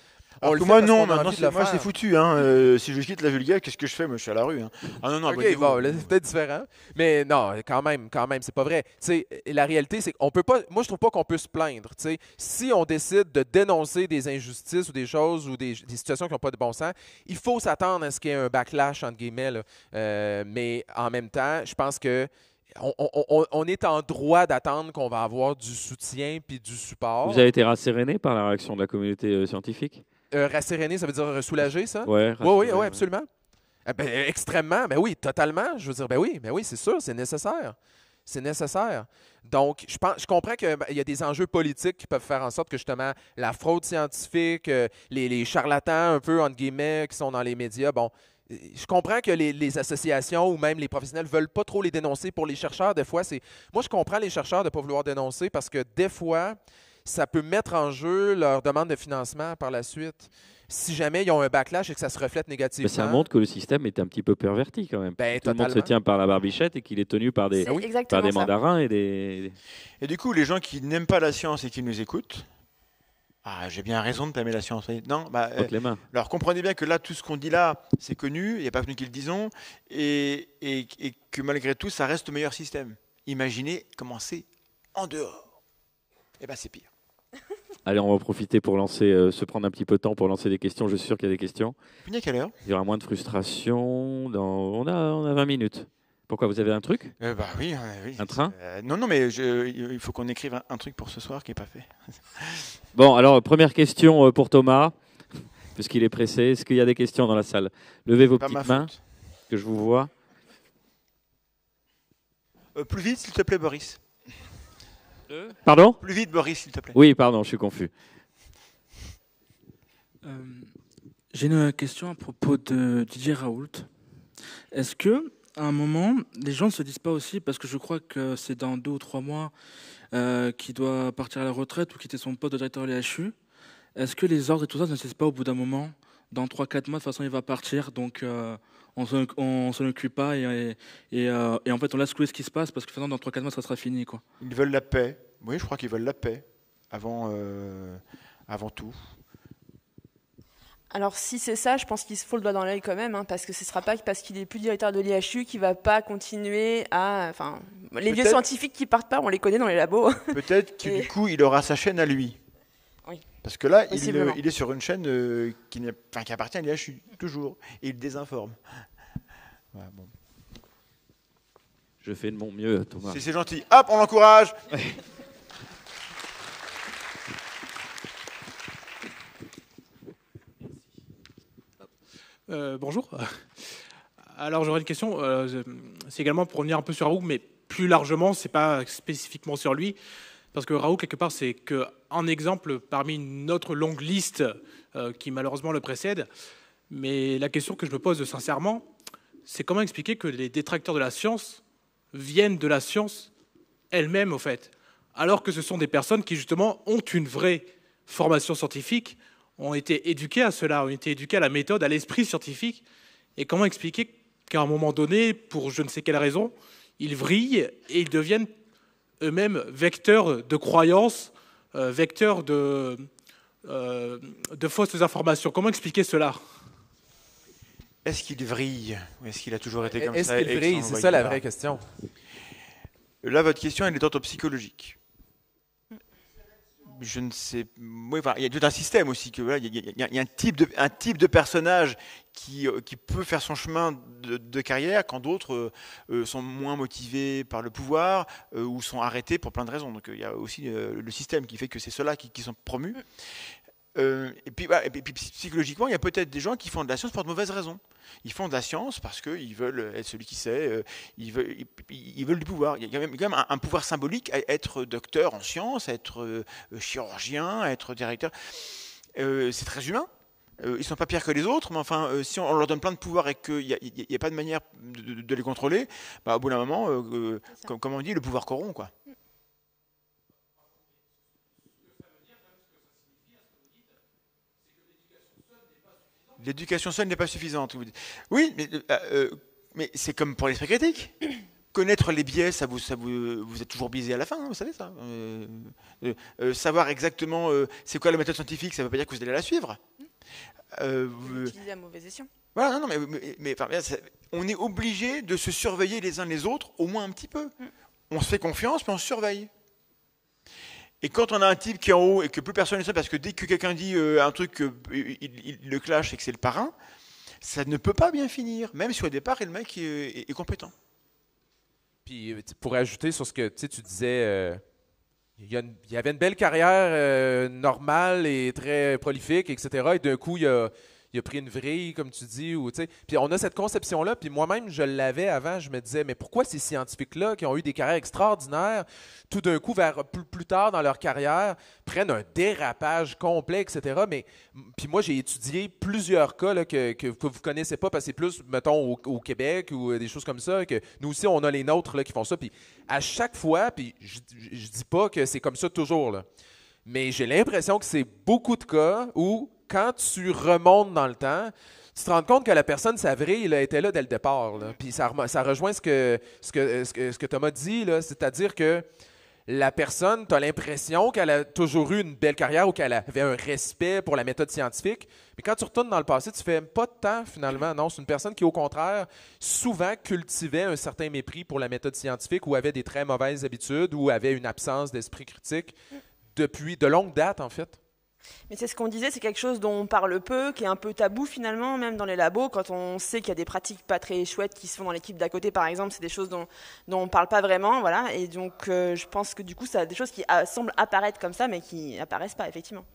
Alors que moi non, maintenant c'est moi c'est foutu. Hein. Euh, si je quitte la vulgaire, qu'est-ce que je fais? Moi je suis à la rue. hein. Ah non non. Bon, c'est peut-être différent. Mais non, quand même, quand même, c'est pas vrai. Tu sais, la réalité, c'est qu'on peut pas. Moi, je trouve pas qu'on peut se plaindre. Tu sais, si on décide de dénoncer des injustices ou des choses ou des, des situations qui n'ont pas de bon sens, il faut s'attendre à ce qu'il y ait un backlash, entre guillemets. là. Euh, mais en même temps, je pense que. On, on- on- on est en droit d'attendre qu'on va avoir du soutien puis du support. Vous avez été rasséréné par la réaction de la communauté euh, scientifique? Euh, rasséréné, ça veut dire soulager, ça? Ouais, Oui, oui, oui, absolument. Eh ben, extrêmement, ben oui, totalement. Je veux dire, ben oui, ben oui, c'est sûr, c'est nécessaire. C'est nécessaire. Donc, je, pense, je comprends qu'il y a des enjeux politiques qui peuvent faire en sorte que justement la fraude scientifique, euh, les, les charlatans un peu, entre guillemets, qui sont dans les médias, bon, je comprends que les, les associations ou même les professionnels veulent pas trop les dénoncer. Pour les chercheurs, des fois, c'est... Moi, je comprends les chercheurs de ne pas vouloir dénoncer parce que des fois, ça peut mettre en jeu leur demande de financement par la suite. Si jamais ils ont un backlash et que ça se reflète négativement. Mais ça montre que le système est un petit peu perverti quand même. Ben, Tout le monde se totalement. tient par la barbichette et qu'il est tenu par des, oui, par mandarins et des. Et du coup, les gens qui n'aiment pas la science et qui nous écoutent, ah, j'ai bien raison de pas aimer la science. Non, bah, euh, les mains. alors comprenez bien que là, tout ce qu'on dit là, c'est connu, il n'y a pas que nous qui le disons, et, et- et que malgré tout, ça reste le meilleur système. Imaginez comment c'est en dehors. Eh ben, c'est pire. Allez, on va en profiter pour lancer, euh, se prendre un petit peu de temps pour lancer des questions. Je suis sûr qu'il y a des questions. Il y a quelle heure? Il y aura moins de frustration. Dans... On, a, on a 20 minutes. Pourquoi Vous avez un truc? Euh, Bah oui, euh, oui. Un train? Non, non, mais je- il faut qu'on écrive un, un truc pour ce soir qui n'est pas fait. Bon, alors, première question pour Thomas, puisqu'il est pressé. Est-ce qu'il y a des questions dans la salle? Levez vos ma petites mains, faute. que je vous vois. Plus vite, s'il te plaît, Boris. Pardon Plus vite, Boris, s'il te plaît. Oui, pardon, je suis confus. Euh, J'ai une question à propos de Didier Raoult. Est-ce que, à un moment, les gens ne se disent pas aussi, parce que je crois que c'est dans deux ou trois mois euh, qu'il doit partir à la retraite ou quitter son poste de directeur de l'IHU, est-ce que les ordres et tout ça ne se disent pas au bout d'un moment, dans trois, quatre mois, de toute façon, il va partir, donc euh, on s'en on s'en occupe pas et, et, euh, et en fait, on laisse couler ce qui se passe parce que finalement, dans trois, quatre mois, ça sera fini, quoi. Ils veulent la paix. Oui, je crois qu'ils veulent la paix avant, euh, avant tout. Alors si c'est ça, je pense qu'il se faut le doigt dans l'œil quand même, hein, parce que ce sera pas parce qu'il est plus directeur de l'IHU qu'il va pas continuer à... Enfin, les vieux scientifiques qui partent pas, on les connaît dans les labos. Peut-être que Et- du coup, il aura sa chaîne à lui. Oui. Parce que là, il, euh, est sur une chaîne euh, qui, enfin, qui appartient à l'IHU, toujours. Et il désinforme. Ouais, bon. Je fais de mon mieux, Thomas. C'est gentil. Hop, on l'encourage. Euh, bonjour. Alors j'aurais une question. Euh, c'est également pour revenir un peu sur Raoult, mais plus largement, c'est pas spécifiquement sur lui, parce que Raoult quelque part c'est qu'un exemple parmi une autre longue liste euh, qui malheureusement le précède. Mais la question que je me pose sincèrement, c'est comment expliquer que les détracteurs de la science viennent de la science elle-même, au fait, alors que ce sont des personnes qui justement ont une vraie formation scientifique, ont été éduqués à cela, ont été éduqués à la méthode, à l'esprit scientifique. Et comment expliquer qu'à un moment donné, pour je ne sais quelle raison, ils vrillent et ils deviennent eux-mêmes vecteurs de croyances, euh, vecteurs de, euh, de fausses informations. Comment expliquer cela? Est-ce qu'il vrille? Ou est-ce qu'il a toujours été comme Est-ce ça? qu'il et que vrille C'est ça la vraie question. Là, votre question, elle est d'ordre psychologique. Je ne sais. il y a tout un système aussi. Que, il, y a, un, type de, personnage qui, euh, qui peut faire son chemin de, carrière quand d'autres euh, euh, sont moins motivés par le pouvoir ou sont arrêtés pour plein de raisons. Donc il y a aussi le système qui fait que c'est ceux-là qui, qui sont promus. Euh, et, puis, voilà, et puis- psychologiquement, il y a peut-être des gens qui font de la science pour de mauvaises raisons. Ils font de la science parce qu'ils veulent être celui qui sait, euh, ils, veulent, ils, ils veulent du pouvoir. Il y a quand même, un, un pouvoir symbolique à être docteur en sciences, à être euh, chirurgien, à être directeur. Euh, c'est très humain. Euh, ils sont pas pires que les autres, mais enfin, euh, si on leur donne plein de pouvoir et qu'il n'y a, pas de manière de, de- de les contrôler, bah, au bout d'un moment, comme, comme on dit, le pouvoir corrompt. Quoi. L'éducation seule n'est pas suffisante. Oui, mais, euh, euh, mais c'est comme pour l'esprit critique. Connaître les biais, ça vous, ça vous, vous êtes toujours biaisé à la fin, hein, vous savez ça. Euh, savoir exactement c'est quoi la méthode scientifique, ça ne veut pas dire que vous allez la suivre. Vous- à mauvais escient. voilà, non, non, mais, mais- mais, enfin, on est obligé de se surveiller les uns les autres, au moins un petit peu. On se fait confiance, mais on se surveille. Et quand on a un type qui est en haut et que plus personne ne sait, parce que dès que quelqu'un dit euh, un truc, euh, il, le clash et que c'est le parrain, ça ne peut pas bien finir, même si au départ le mec est, est- compétent. Puis euh, pour ajouter sur ce que tu sais, tu disais, il, y y avait une belle carrière normale et très prolifique, etc. Et d'un coup, il a, il a pris une vrille, comme tu dis. Ou, puis on a cette conception-là. Puis moi-même, je l'avais avant. Je me disais, mais pourquoi ces scientifiques-là, qui ont eu des carrières extraordinaires, tout d'un coup, vers plus, tard dans leur carrière, prennent un dérapage complet, etc. Mais puis moi, j'ai étudié plusieurs cas là, que, que, que vous connaissez pas, parce que c'est plus, mettons, au, au Québec ou euh, des choses comme ça, que nous aussi, on a les nôtres là, qui font ça. Puis à chaque fois, puis je, je, je dis pas que c'est comme ça toujours, là, mais j'ai l'impression que c'est beaucoup de cas où, quand tu remontes dans le temps, tu te rends compte que la personne, sa vraie, il était là dès le départ. Puis ça, rejoint ce que, ce que, ce que, Thomas dit, c'est-à-dire que la personne, tu as l'impression qu'elle a toujours eu une belle carrière ou qu'elle avait un respect pour la méthode scientifique. Mais quand tu retournes dans le passé, tu fais pas de temps finalement. Non, c'est une personne qui, au contraire, souvent cultivait un certain mépris pour la méthode scientifique ou avait des très mauvaises habitudes ou avait une absence d'esprit critique depuis de longue date, en fait. Mais c'est ce qu'on disait, c'est quelque chose dont on parle peu, qui est un peu tabou finalement, même dans les labos, quand on sait qu'il y a des pratiques pas très chouettes qui se font dans l'équipe d'à côté, par exemple, c'est des choses dont, dont on parle pas vraiment, voilà. Et donc, euh, je pense que du coup, ça a des choses qui ah, semblent apparaître comme ça, mais qui apparaissent pas, effectivement.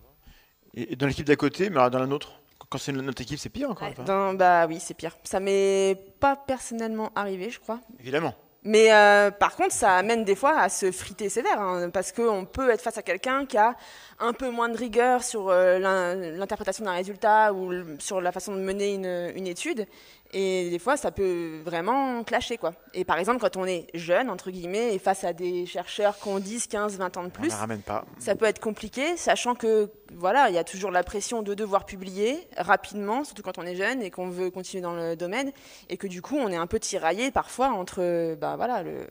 Et dans l'équipe d'à côté, mais dans la nôtre, quand c'est notre équipe, c'est pire encore. Ouais, dans- bah oui, c'est pire. Ça m'est pas personnellement arrivé, je crois. Évidemment. Mais euh, par contre, ça amène des fois à se friter sévère, hein, parce qu'on peut être face à quelqu'un qui a un peu moins de rigueur sur euh, l'in- l'interprétation d'un résultat ou sur la façon de mener une étude. Et des fois, ça peut vraiment clasher. Quoi. Et par exemple, quand on est jeune, entre guillemets, et face à des chercheurs qui ont 10, 15, 20 ans de On plus, ne la ramène pas. ça peut être compliqué, sachant que voilà, il y a toujours la pression de devoir publier rapidement, surtout quand on est jeune et qu'on veut continuer dans le domaine, et que du coup on est un peu tiraillé parfois entre bah, voilà, le,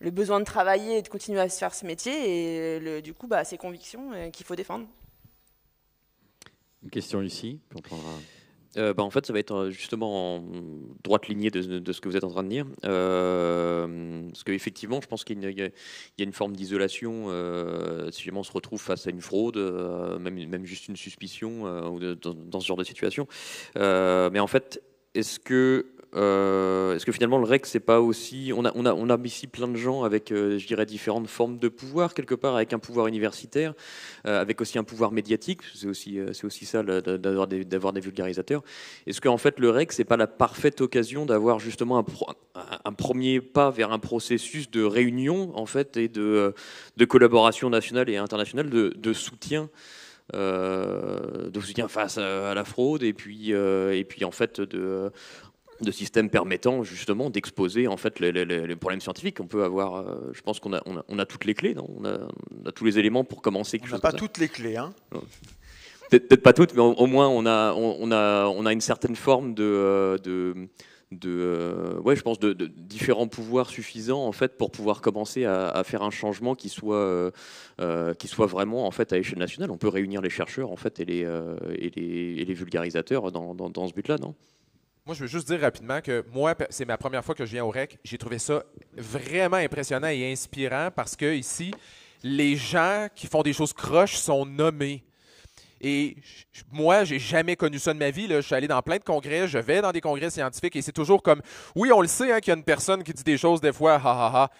le besoin de travailler et de continuer à se faire ce métier et le, du coup bah, ces convictions euh, qu'il faut défendre. Une question ici, puis on prendra. Euh, bah, en fait, ça va être euh, justement en droite lignée de, ce que vous êtes en train de dire. Euh, parce qu'effectivement, je pense qu'il y, a- une forme d'isolation si jamais on se retrouve face à une fraude, même, juste une suspicion dans, ce genre de situation. Mais en fait, est-ce que euh, est-ce que finalement le REC c'est pas aussi on a on a on a ici plein de gens avec euh, je dirais différentes formes de pouvoir quelque part avec un pouvoir universitaire euh, avec aussi un pouvoir médiatique c'est aussi c'est aussi ça d'avoir des des vulgarisateurs. Est-ce qu'en fait le REC c'est pas la parfaite occasion d'avoir justement un, premier pas vers un processus de réunion en fait et de de collaboration nationale et internationale de, soutien de soutien face à, la fraude et puis et puis en fait de de systèmes permettant justement d'exposer en fait les, les- les- les problèmes scientifiques. On peut avoir, euh, je pense qu'on a, on a, on a toutes les clés, non? On, a, on a tous les éléments pour commencer On quelque n'a chose pas toutes les clés. Hein. Peut-être pas toutes, mais au, au moins on a, on, on a, on a une certaine forme de, euh, de, de euh, ouais, je pense de, de différents pouvoirs suffisants en fait pour pouvoir commencer à, à faire un changement qui soit, euh, qui soit vraiment en fait à échelle nationale. On peut réunir les chercheurs en fait et les, euh, et les, et les vulgarisateurs dans, dans, dans ce but-là, non? Moi, je veux juste dire rapidement que moi, c'est ma première fois que je viens au REC. J'ai trouvé ça vraiment impressionnant et inspirant parce que ici, les gens qui font des choses croches sont nommés. Et moi, j'ai jamais connu ça de ma vie. là. Je suis allé dans plein de congrès, je vais dans des congrès scientifiques et c'est toujours comme, oui, on le sait hein, qu'il y a une personne qui dit des choses des fois, ha ha ha.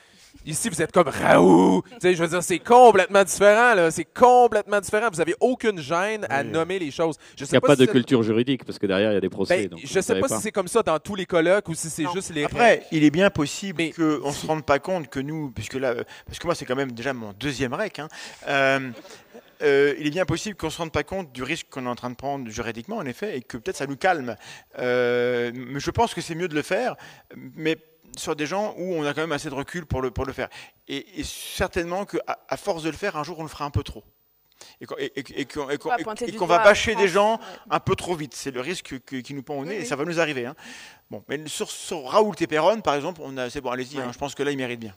Ici, vous êtes comme Raoult. Tu sais, je veux dire, c'est complètement différent. là. C'est complètement différent. Vous avez aucune gêne à Oui. nommer les choses. Je Il n'y a pas, pas si de culture juridique, parce que derrière, il y a des procès. ben, donc je vous sais pas, si c'est comme ça dans tous les colloques ou si c'est juste les Après, il est bien possible Mais- qu'on ne se rende pas compte que nous, puisque là, parce que moi c'est quand même déjà mon deuxième rec, hein, euh, euh, il est bien possible qu'on ne se rende pas compte du risque qu'on est en train de prendre juridiquement, en effet, et que peut-être ça nous calme. Euh, mais je pense que c'est mieux de le faire, mais sur des gens où on a quand même assez de recul pour le, pour le faire. Et, et certainement qu'à à force de le faire, un jour on le fera un peu trop. Et qu'on et- et- et qu'on- et qu'on- Pas pointer et du qu'on doigt va bâcher des gens un peu trop vite. C'est le risque que- qui nous pend au nez Oui, et oui. ça va nous arriver. hein. Bon, mais sur, et Perron, par exemple, on a, c'est bon, allez-y. hein, je pense que là, il mérite bien.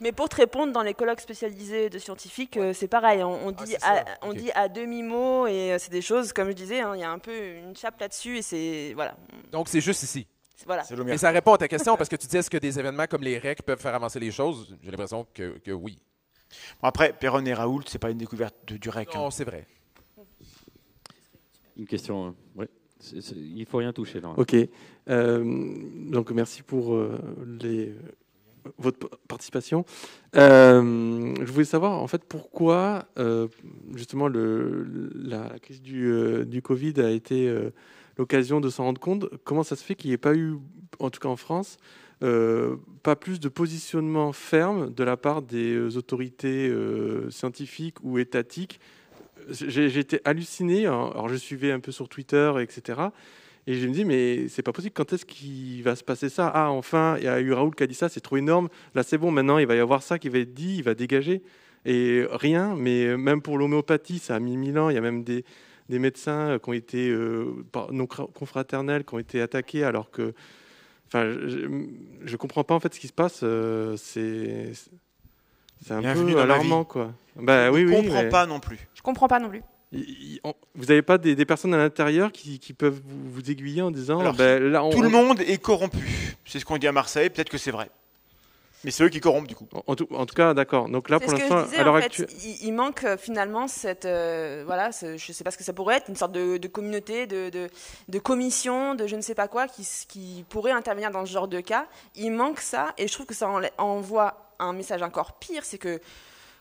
Mais pour te répondre, dans les colloques spécialisés de scientifiques, euh, c'est pareil. On, on Ah, dit, à, on dit à demi-mot et euh, c'est des choses, comme je disais, hein, il y a un peu une chape là-dessus et c'est. Voilà. Donc, c'est juste ici. C'est- voilà. C'est Et ça répond à ta question parce que tu dis est-ce que des événements comme les REC peuvent faire avancer les choses? J'ai l'impression que, que oui. Bon, après, Perron et Raoult, c'est pas une découverte de, du REC. hein. Non, c'est vrai. Une question. euh, ouais. C'est- c'est- il ne faut rien toucher. Là. Ok. Euh, donc merci pour euh, les, votre p- participation. Euh, je voulais savoir en fait pourquoi euh, justement le, la, la crise du, euh, du Covid a été euh, l'occasion de s'en rendre compte. Comment ça se fait qu'il n'y ait pas eu, en tout cas en France, euh, pas plus de positionnement ferme de la part des euh, autorités euh, scientifiques ou étatiques? J'ai été halluciné. hein. Alors, je suivais un peu sur Twitter, etc. Et je me dis, mais c'est pas possible. Quand est-ce qu'il va se passer ça? Ah, enfin, il y a eu Raoul qui a dit ça, c'est trop énorme. Là, c'est bon, maintenant, il va y avoir ça qui va être dit, il va dégager. Et rien, mais même pour l'homéopathie, ça a mis mille ans. Il y a même des, des médecins qui ont été euh, non confraternels, qui ont été attaqués, alors que. Enfin, je, je comprends pas en fait ce qui se passe. euh, c'est. C'est un Bienvenue peu alarmant, quoi. Bah oui, Je oui. comprends mais- pas non plus. Je comprends pas non plus. Vous n'avez pas des, des personnes à l'intérieur qui, qui peuvent vous, vous aiguiller en disant Alors, ben, là, on, Tout le monde est corrompu. C'est ce qu'on dit à Marseille. Peut-être que c'est vrai. Mais c'est eux qui corrompent, du coup. En, tout, en tout cas, d'accord. Donc là, pour l'instant, à l'heure actuelle. il, il manque euh, finalement cette, euh, voilà, ce- je sais pas ce que ça pourrait être, une sorte de, de communauté, de, de, de commission, de je ne sais pas quoi, qui, qui pourrait intervenir dans ce genre de cas. Il manque ça, et je trouve que ça envoie un message encore pire, c'est que,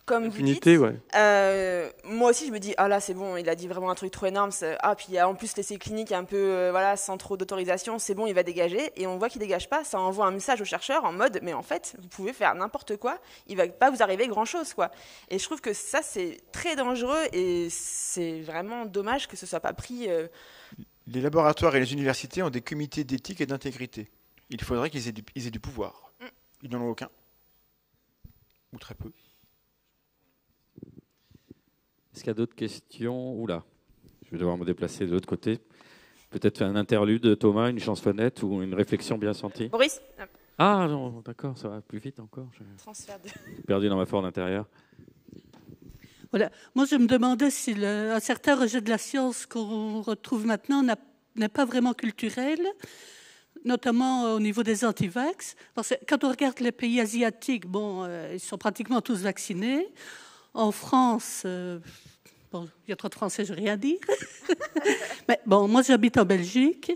comme vous dites, ouais. euh, moi aussi, je me dis, ah là, c'est bon, il a dit vraiment un truc trop énorme. Ah, puis il y a en plus l'essai clinique un peu, euh, voilà, sans trop d'autorisation, c'est bon, il va dégager. Et on voit qu'il dégage pas. Ça envoie un message aux chercheurs en mode, mais en fait, vous pouvez faire n'importe quoi, il va pas vous arriver grand chose, quoi. Et je trouve que ça, c'est très dangereux et c'est vraiment dommage que ce soit pas pris. euh, Les laboratoires et les universités ont des comités d'éthique et d'intégrité. Il faudrait qu'ils aient, du- ils aient du pouvoir. Mm. Ils n'en ont aucun. Ou très peu. Est-ce qu'il y a d'autres questions Oula, je vais devoir me déplacer de l'autre côté. Peut-être un interlude, Thomas, une chansonnette ou une réflexion bien sentie Boris, Ah non, d'accord, ça va plus vite encore. J'ai transfert de. perdu dans ma forme intérieure. Voilà. Moi, je me demandais si le- un certain rejet de la science qu'on retrouve maintenant n'a- n'est pas vraiment culturel, notamment euh, au niveau des antivax. Parce que quand on regarde les pays asiatiques, bon, euh, ils sont pratiquement tous vaccinés. En France, euh, il y a trop de Français, je vais rien dire. Mais bon, moi, j'habite en Belgique.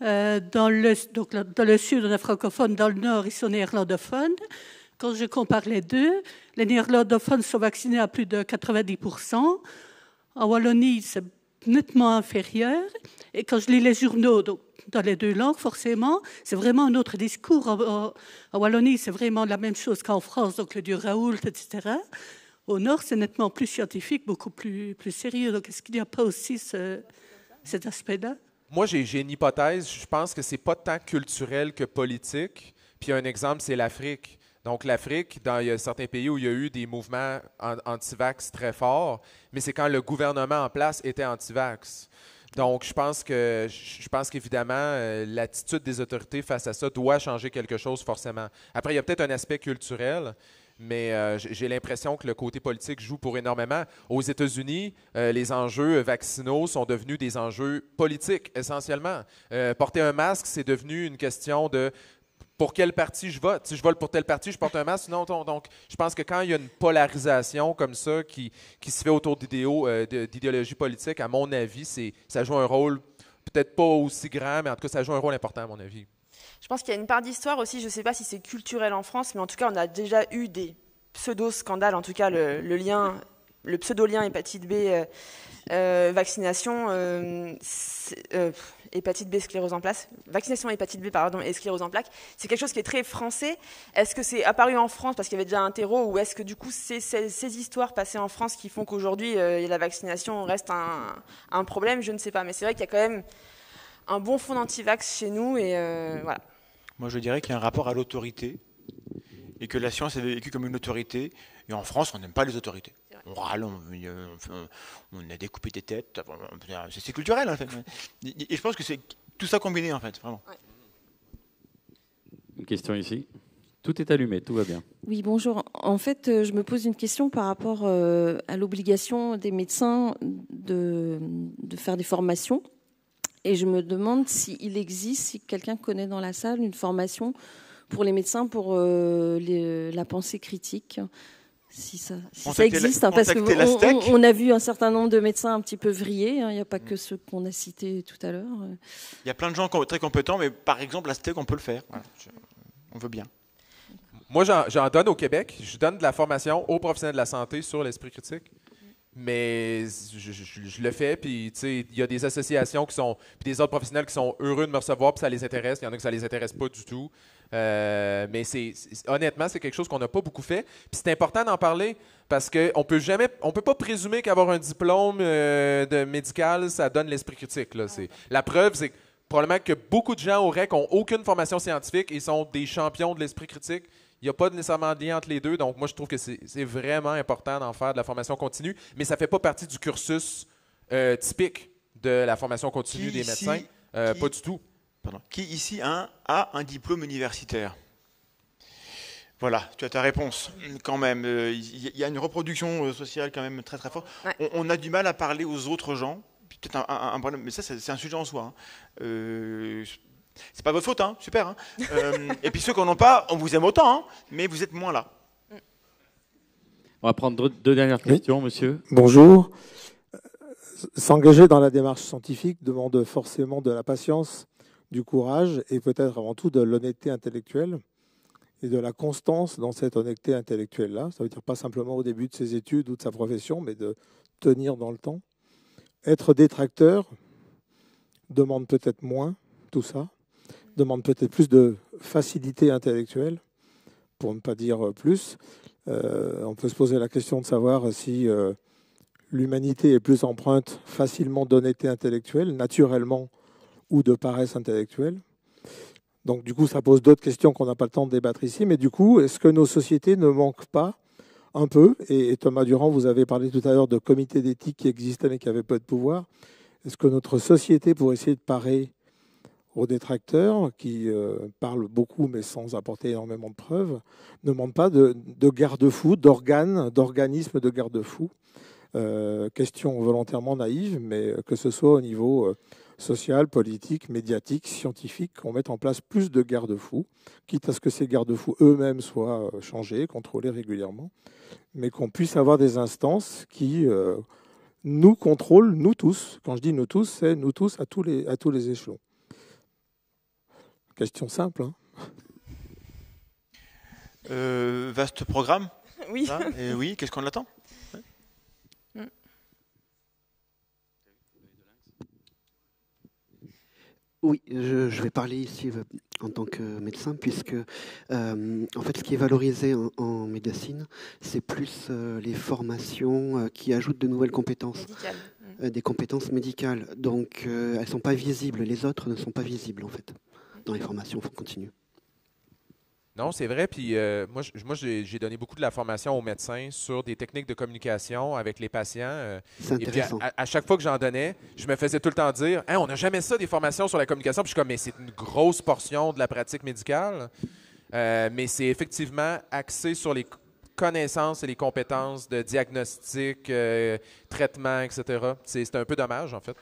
Euh, dans, le, donc, dans le sud, on est francophone, dans le nord, ils sont néerlandophones. Quand je compare les deux, les néerlandophones sont vaccinés à plus de 90%. En Wallonie, c'est nettement inférieur. Et quand je lis les journaux, donc, dans les deux langues, forcément, c'est vraiment un autre discours. En, Wallonie, c'est vraiment la même chose qu'en France, donc le dieu Raoult, etc. Au nord, c'est nettement plus scientifique, beaucoup plus, plus sérieux. Donc, est-ce qu'il n'y a pas aussi cet aspect-là? Moi, j'ai une hypothèse. Je pense que c'est pas tant culturel que politique. Puis un exemple, c'est l'Afrique. Donc, l'Afrique, il y a certains pays où il y a eu des mouvements anti-vax très forts, mais c'est quand le gouvernement en place était anti-vax. Donc, je pense que je pense qu'évidemment, euh, l'attitude des autorités face à ça doit changer quelque chose forcément. Après, il y a peut-être un aspect culturel, mais euh, j'ai l'impression que le côté politique joue pour énormément. Aux États-Unis, euh, les enjeux vaccinaux sont devenus des enjeux politiques essentiellement. porter un masque, c'est devenu une question de pour quel parti je vote. Si je vote pour tel parti, je porte un masque. Non, donc, je pense que quand il y a une polarisation comme ça qui, qui se fait autour euh, d'idéologie politique, à mon avis, ça joue un rôle peut-être pas aussi grand, mais en tout cas, ça joue un rôle important, à mon avis. Je pense qu'il y a une part d'histoire aussi. Je ne sais pas si c'est culturel en France, mais en tout cas, on a déjà eu des pseudo-scandales, en tout cas, le, lien, le pseudo-lien hépatite B. Euh, euh, vaccination, euh, hépatite B, sclérose en plaques, vaccination hépatite B, pardon, et sclérose en plaques, c'est quelque chose qui est très français. Est-ce que c'est apparu en France parce qu'il y avait déjà un terreau, ou est-ce que du coup c'est ces histoires passées en France qui font qu'aujourd'hui la vaccination reste un, problème? Je ne sais pas, mais c'est vrai qu'il y a quand même un bon fond d'antivax chez nous, et voilà. Moi, je dirais qu'il y a un rapport à l'autorité et que la science est vécue comme une autorité. Et en France, on n'aime pas les autorités on râle, on, a découpé des têtes, c'est culturel en fait. Et je pense que c'est tout ça combiné en fait, vraiment. Une question ici. Tout est allumé, tout va bien. Oui, bonjour. En fait, euh, je me pose une question par rapport euh, à l'obligation des médecins de, faire des formations. Et je me demande s'il existe, si quelqu'un connaît dans la salle, une formation pour les médecins pour euh, la pensée critique si ça, existe, hein, parce qu'on on, a vu un certain nombre de médecins un petit peu vrillés, hein, il n'y a pas que ceux qu'on a cités tout à l'heure. Il y a plein de gens très compétents, mais par exemple, la STEC, on peut le faire. on veut bien. Moi, j'en donne au Québec. Je donne de la formation aux professionnels de la santé sur l'esprit critique. Mais je, le fais, puis il y a des associations qui sont, puis des autres professionnels qui sont heureux de me recevoir, puis ça les intéresse. Il y en a qui ça les intéresse pas du tout. Euh, mais c'est honnêtement, c'est quelque chose qu'on n'a pas beaucoup fait. Puis c'est important d'en parler parce qu'on peut jamais, on peut pas présumer qu'avoir un diplôme euh, de médical, ça donne l'esprit critique. Là. La preuve, c'est probablement que beaucoup de gens au REC n'ont aucune formation scientifique et sont des champions de l'esprit critique. Il n'y a pas nécessairement de lien entre les deux. Donc, moi, je trouve que c'est vraiment important d'en faire de la formation continue, mais ça ne fait pas partie du cursus euh, typique de la formation continue des médecins. pas du tout qui ici a un diplôme universitaire? Voilà, tu as ta réponse quand même. Euh, il y a une reproduction euh, sociale quand même très très forte. On, a du mal à parler aux autres gens. Peut-être un, problème, mais ça c'est un sujet en soi. Hein. Euh, c'est pas votre faute, hein, super. Hein. et puis ceux qui n'en ont pas, on vous aime autant, hein, mais vous êtes moins là. On va prendre deux dernières questions, monsieur. Bonjour. S'engager dans la démarche scientifique demande forcément de la patience, du courage et peut-être avant tout de l'honnêteté intellectuelle et de la constance dans cette honnêteté intellectuelle-là. Ça veut dire pas simplement au début de ses études ou de sa profession, mais de tenir dans le temps. Être détracteur demande peut-être moins tout ça, demande peut-être plus de facilité intellectuelle, pour ne pas dire plus. Euh, on peut se poser la question de savoir si euh, l'humanité est plus empreinte facilement d'honnêteté intellectuelle, naturellement, ou de paresse intellectuelle. Donc du coup, ça pose d'autres questions qu'on n'a pas le temps de débattre ici. Mais du coup, est-ce que nos sociétés ne manquent pas un peu et, Thomas Durand, vous avez parlé tout à l'heure de comités d'éthique qui existaient mais qui avaient peu de pouvoir. Est-ce que notre société, pour essayer de parer aux détracteurs, qui euh, parlent beaucoup mais sans apporter énormément de preuves, ne manque pas de, garde-fous, d'organes, d'organismes de garde-fous euh, Question volontairement naïve, mais que ce soit au niveau... Euh, social, politique, médiatique, scientifique, qu'on mette en place plus de garde-fous, quitte à ce que ces garde-fous eux-mêmes soient euh, changés, contrôlés régulièrement, mais qu'on puisse avoir des instances qui euh, nous contrôlent, nous tous. Quand je dis nous tous, c'est nous tous à tous les, à tous les échelons. Question simple. hein. Euh, vaste programme. Oui. Hein, et oui, qu'est-ce qu'on attend? Oui, je, je vais parler ici euh, en tant que médecin, puisque euh, en fait, ce qui est valorisé en, en médecine, c'est plus euh, les formations euh, qui ajoutent de nouvelles compétences, Médicale. euh, des compétences médicales. Donc, elles sont pas visibles. Les autres ne sont pas visibles en fait dans les formations continues. Non, c'est vrai. Puis euh, moi, moi j'ai donné beaucoup de la formation aux médecins sur des techniques de communication avec les patients. euh, et puis à, chaque fois que j'en donnais, je me faisais tout le temps dire Hein, on n'a jamais ça, des formations sur la communication. Puis je suis comme, mais c'est une grosse portion de la pratique médicale. Euh, mais c'est effectivement axé sur les connaissances et les compétences de diagnostic, traitement, etc. C'est un peu dommage, en fait.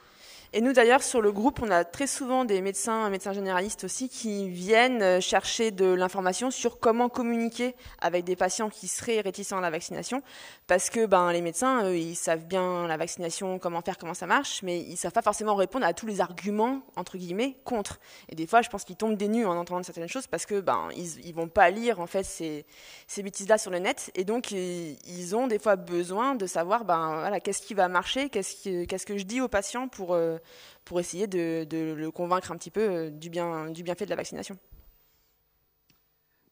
Et nous d'ailleurs sur le groupe, on a très souvent des médecins, médecins généralistes aussi, qui viennent euh, chercher de l'information sur comment communiquer avec des patients qui seraient réticents à la vaccination, parce que ben les médecins, eux, ils savent bien la vaccination, comment faire, comment ça marche, mais ils savent pas forcément répondre à tous les arguments entre guillemets contre. Et des fois, je pense qu'ils tombent des nues en entendant certaines choses parce que ben ils, vont pas lire en fait ces ces bêtises-là sur le net, et donc ils, ont des fois besoin de savoir ben voilà qu'est-ce qui va marcher, qu'est-ce qui- qu'est-ce que je dis au patient pour euh, pour essayer de, de le convaincre un petit peu euh, du, bien, du bienfait de la vaccination.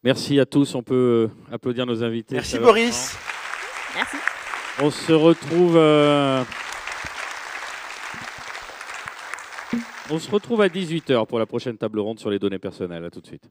Merci à tous. On peut euh, applaudir nos invités. Merci. Boris. Merci. On se retrouve. euh, On se retrouve à 18h pour la prochaine table ronde sur les données personnelles. À tout de suite.